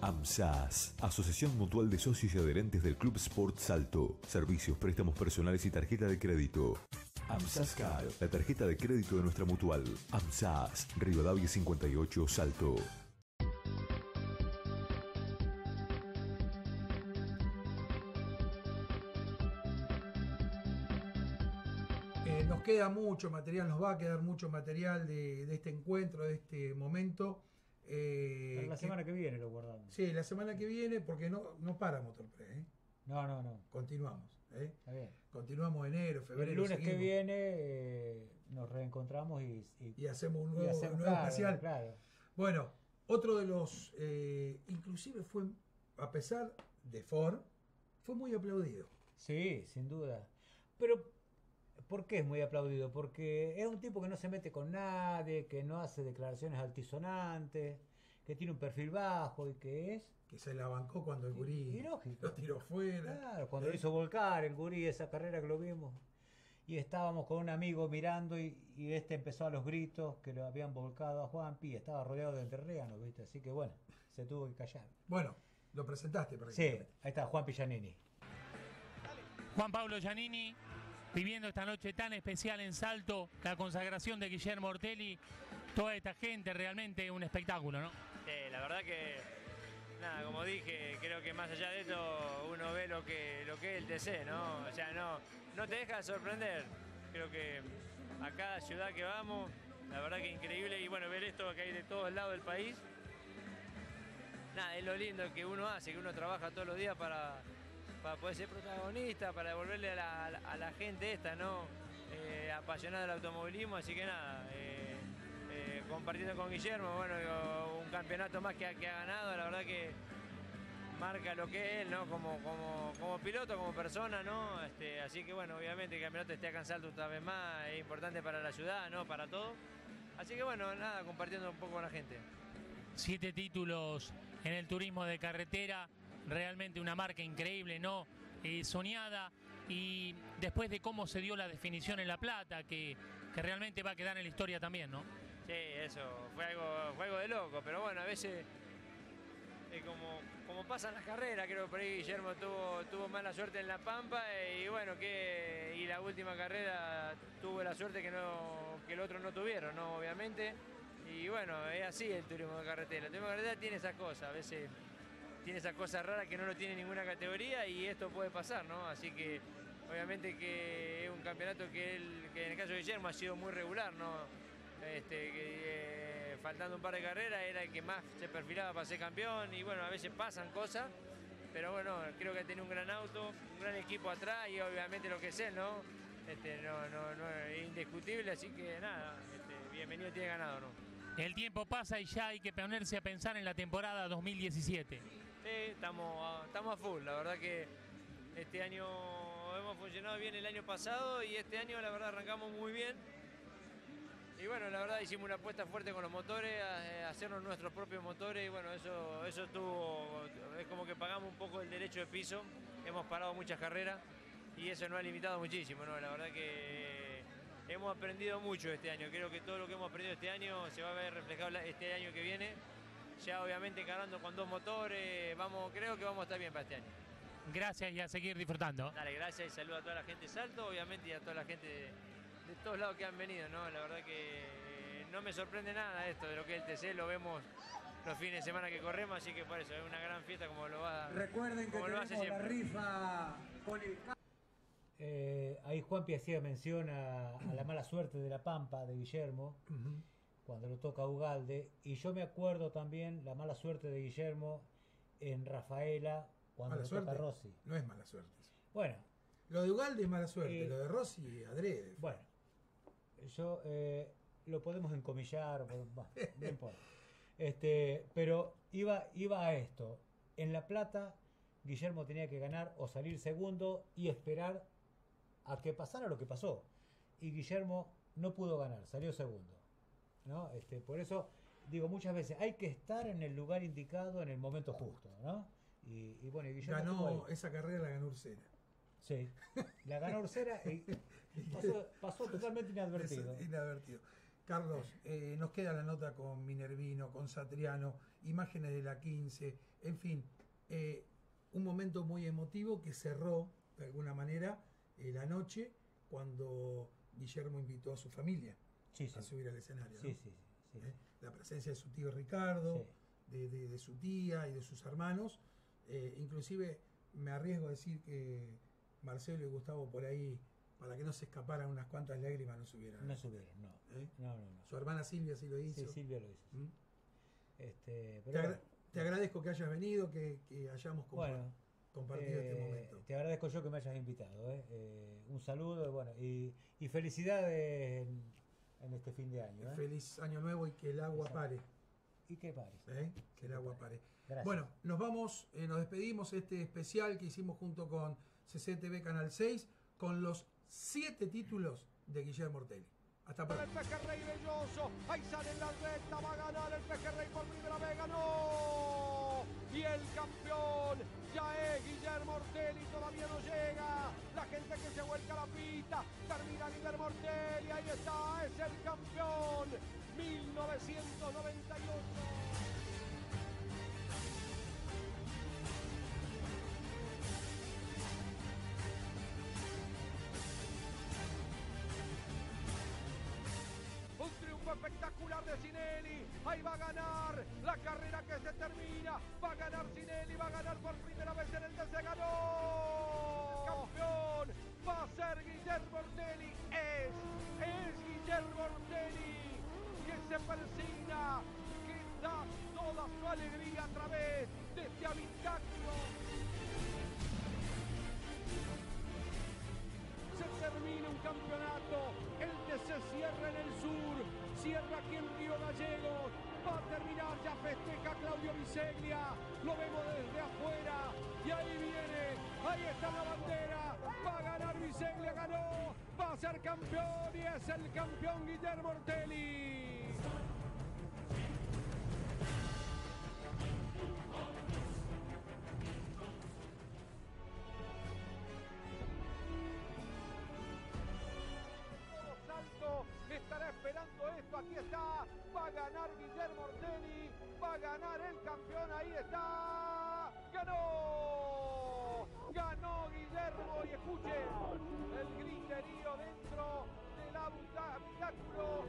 AMSAS, Asociación Mutual de Socios y Adherentes del Club Sport Salto. Servicios, préstamos personales y tarjeta de crédito. AMSAS Car, la tarjeta de crédito de nuestra mutual. AMSAS, Rivadavia 58, Salto. Eh, nos queda mucho material, nos va a quedar mucho material de, de este encuentro, de este momento. Eh, Para la que- semana que viene lo guardamos. Sí, la semana que viene, porque no, no para Motorpress, ¿eh? No, no, no. Continuamos, ¿eh? Está bien. Continuamos enero, febrero. el lunes que viene eh, nos reencontramos y, Y hacemos un nuevo, hacemos- nuevo claro, especial. claro. Bueno, otro de los, eh, inclusive fue, a pesar de Ford, fue muy aplaudido. Sí, sin duda. Pero, ¿por qué es muy aplaudido? Porque es un tipo que no se mete con nadie, que no hace declaraciones altisonantes, que tiene un perfil bajo y que es... Que se la bancó cuando el gurí lo tiró fuera. Claro, cuando ¿Eh? lo hizo volcar el gurí, esa carrera que lo vimos. Y estábamos con un amigo mirando y, y este empezó a los gritos que lo habían volcado a Juanpi y estaba rodeado de enterreanos, ¿viste? Así que bueno, se tuvo que callar. Bueno, lo presentaste para Sí, ahí está Juanpi Giannini. Juan Pablo Giannini, viviendo esta noche tan especial en Salto, la consagración de Guillermo Ortelli, toda esta gente, realmente un espectáculo, ¿no? Sí, la verdad que, nada, como dije, creo que más allá de esto uno ve lo que, lo que es el TC, ¿no? O sea, no, no te deja de sorprender. Creo que a cada ciudad que vamos, la verdad que increíble y bueno, ver esto que hay de todos lados del país. Nada, es lo lindo que uno hace, que uno trabaja todos los días para, para poder ser protagonista, para devolverle a la- a la gente esta, ¿no? Eh, apasionada del automovilismo, así que nada, eh, compartiendo con Guillermo, bueno, un campeonato más que que ha ganado, la verdad que marca lo que es él, ¿no? Como, como, como piloto, como persona, ¿no? Este, así que bueno, obviamente el campeonato esté Salto una vez más, es importante para la ciudad, ¿no? Para todo. Así que bueno, nada, compartiendo un poco con la gente. Siete títulos en el turismo de carretera, realmente una marca increíble, ¿no? Eh, soñada y después de cómo se dio la definición en La Plata, que, que realmente va a quedar en la historia también, ¿no? Sí, eso, fue algo, fue de loco, pero bueno, a veces es como, como pasan las carreras, creo que por ahí Guillermo tuvo, tuvo mala suerte en La Pampa y bueno, que y la última carrera tuvo la suerte que no que el otro no tuvieron, ¿no? Obviamente. Y bueno, es así el turismo de carretera. El turismo de carretera tiene esas cosas, a veces tiene esas cosas raras que no lo tiene ninguna categoría y esto puede pasar, ¿no? Así que obviamente que es un campeonato que, él, que en el caso de Guillermo ha sido muy regular, ¿no? Este, que, eh, faltando un par de carreras era el que más se perfilaba para ser campeón y bueno, a veces pasan cosas, pero bueno, creo que tiene un gran auto, un gran equipo atrás y obviamente lo que es él, ¿no? Este, no, no, no es indiscutible, así que nada, este, bienvenido tiene ganado, ¿no? El tiempo pasa y ya hay que ponerse a pensar en la temporada 2017. Sí, estamos a, estamos a full. La verdad que este año hemos funcionado bien el año pasado y este año la verdad arrancamos muy bien. Y bueno, la verdad hicimos una apuesta fuerte con los motores, a, a hacernos nuestros propios motores y bueno, eso, eso estuvo, es como que pagamos un poco el derecho de piso, hemos parado muchas carreras y eso nos ha limitado muchísimo, ¿no? La verdad que hemos aprendido mucho este año, creo que todo lo que hemos aprendido este año se va a ver reflejado este año que viene, ya obviamente cargando con dos motores, vamos, creo que vamos a estar bien para este año. Gracias y a seguir disfrutando. Dale, gracias y saludo a toda la gente de Salto, obviamente, y a toda la gente de, de todos lados que han venido, ¿no? La verdad que eh, no me sorprende nada esto de lo que es el TC, lo vemos los fines de semana que corremos, así que por eso es una gran fiesta como lo va Recuerden que tenemos la rifa con el Eh, ahí Juanpi hacía mención a, a la mala suerte de la Pampa de Guillermo cuando lo toca Ugalde y yo me acuerdo también la mala suerte de Guillermo en Rafaela cuando Mala lo toca. Rossi. No es mala suerte. Bueno, Lo de Ugalde es mala suerte, Eh, lo de Rossi, adrede. bueno, yo eh, lo podemos encomillar, no importa. Este, pero iba, iba a esto. En La Plata, Guillermo tenía que ganar o salir segundo y esperar a que pasara lo que pasó. Y Guillermo no pudo ganar, salió segundo. ¿no? Este, por eso digo muchas veces, hay que estar en el lugar indicado en el momento justo. ¿no? Y, y bueno, y Guillermo Ganó, esa carrera la ganó Ursera. Sí. La ganó Ursera y pasó, pasó totalmente inadvertido. Es inadvertido. Carlos, eh, nos queda la nota con Minervino, con Satriano, imágenes de la 15, en fin, eh, un momento muy emotivo que cerró de alguna manera eh, la noche cuando Guillermo invitó a su familia a subir al escenario. ¿no? Sí, sí, sí. ¿Eh? La presencia de su tío Ricardo, de, de- de su tía y de sus hermanos. Inclusive me arriesgo a decir que Marcelo y Gustavo por ahí, para que no se escaparan unas cuantas lágrimas, no subieron. No subieron, no. ¿Eh? No, no, no. Su hermana Silvia sí lo hizo. Sí, Silvia lo hizo. ¿Mm? Este, Te, agra- agradezco que hayas venido, que, que hayamos compa- Bueno, compartido este eh, momento. Te agradezco yo que me hayas invitado. ¿eh? Eh, un saludo y, bueno, y, y felicidades en, en este fin de año. ¿eh? Feliz año nuevo y que el agua Exacto. pare. Y que pare. ¿eh? Que el agua pare. Gracias. Bueno, nos vamos, eh, nos despedimos este especial que hicimos junto con CCTV Canal 6 con los siete títulos de Guillermo Ortelli. Hasta pronto. El Pejerrey Belloso, ahí sale en la va a ganar el Pejerrey por primera vez, ganó. Y el campeón ya es Guillermo Ortelli, todavía no llega. La gente que se vuelca la pista, termina Guillermo Ortelli, ahí está, es el campeón. 1998. Ahí va a ganar la carrera que se termina. Va a ganar Sinelli, va a ganar por primera vez en el que se ganó. Campeón va a ser Guillermo Ortelli. Es, es Guillermo Ortelli que se persina, que da toda su alegría a través de este habitáculo. se termina un campeonato, el que se cierra en el sur, cierra aquí en Biseglia, lo vemos desde afuera, y ahí viene, ahí está la bandera, va a ganar Biseglia, ganó, va a ser campeón y es el campeón Guillermo Ortelli. todo salto, estará esperando esto, aquí está, ganar el campeón, ahí está, ganó, ganó Guillermo y escuchen el griterío dentro del habitáculo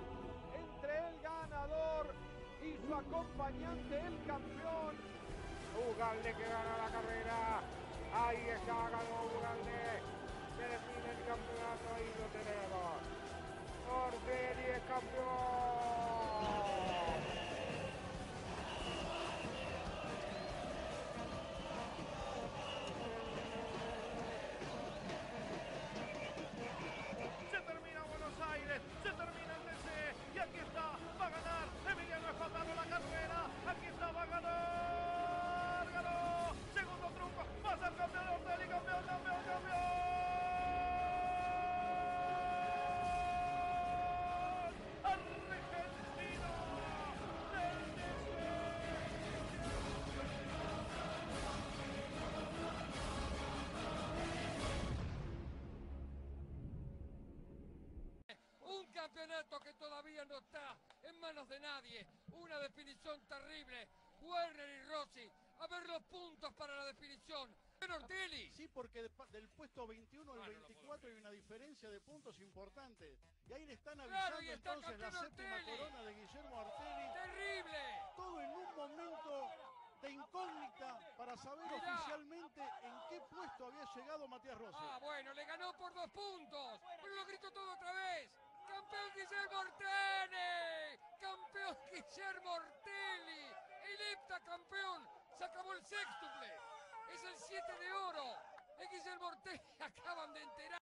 entre el ganador y su acompañante, el campeón. Ugalde que gana la carrera, ahí está, ganó Ugalde, se define el campeonato, ahí lo tenemos. Ortelli es campeón. Manos de nadie. Una definición terrible. Werner y Rossi. A ver los puntos para la definición. Ortelli. Sí, porque de del puesto 21 al 24 hay una diferencia de puntos importantes. Y ahí le están avisando está entonces la séptima Ortelli. corona de Guillermo Artelli. ¡Terrible! Todo en un momento de incógnita para saber Mirá. oficialmente en qué puesto había llegado Matías Rossi. Ah, bueno, le ganó por dos puntos. Pero lo grito todo otra vez. ¡Campeón Guillermo Ortelli! ¡Campeón Guillermo Ortelli! El heptacampeón. Se acabó el sextuple. Es el 7 de oro. Es Guillermo Ortelli. Acaban de enterar.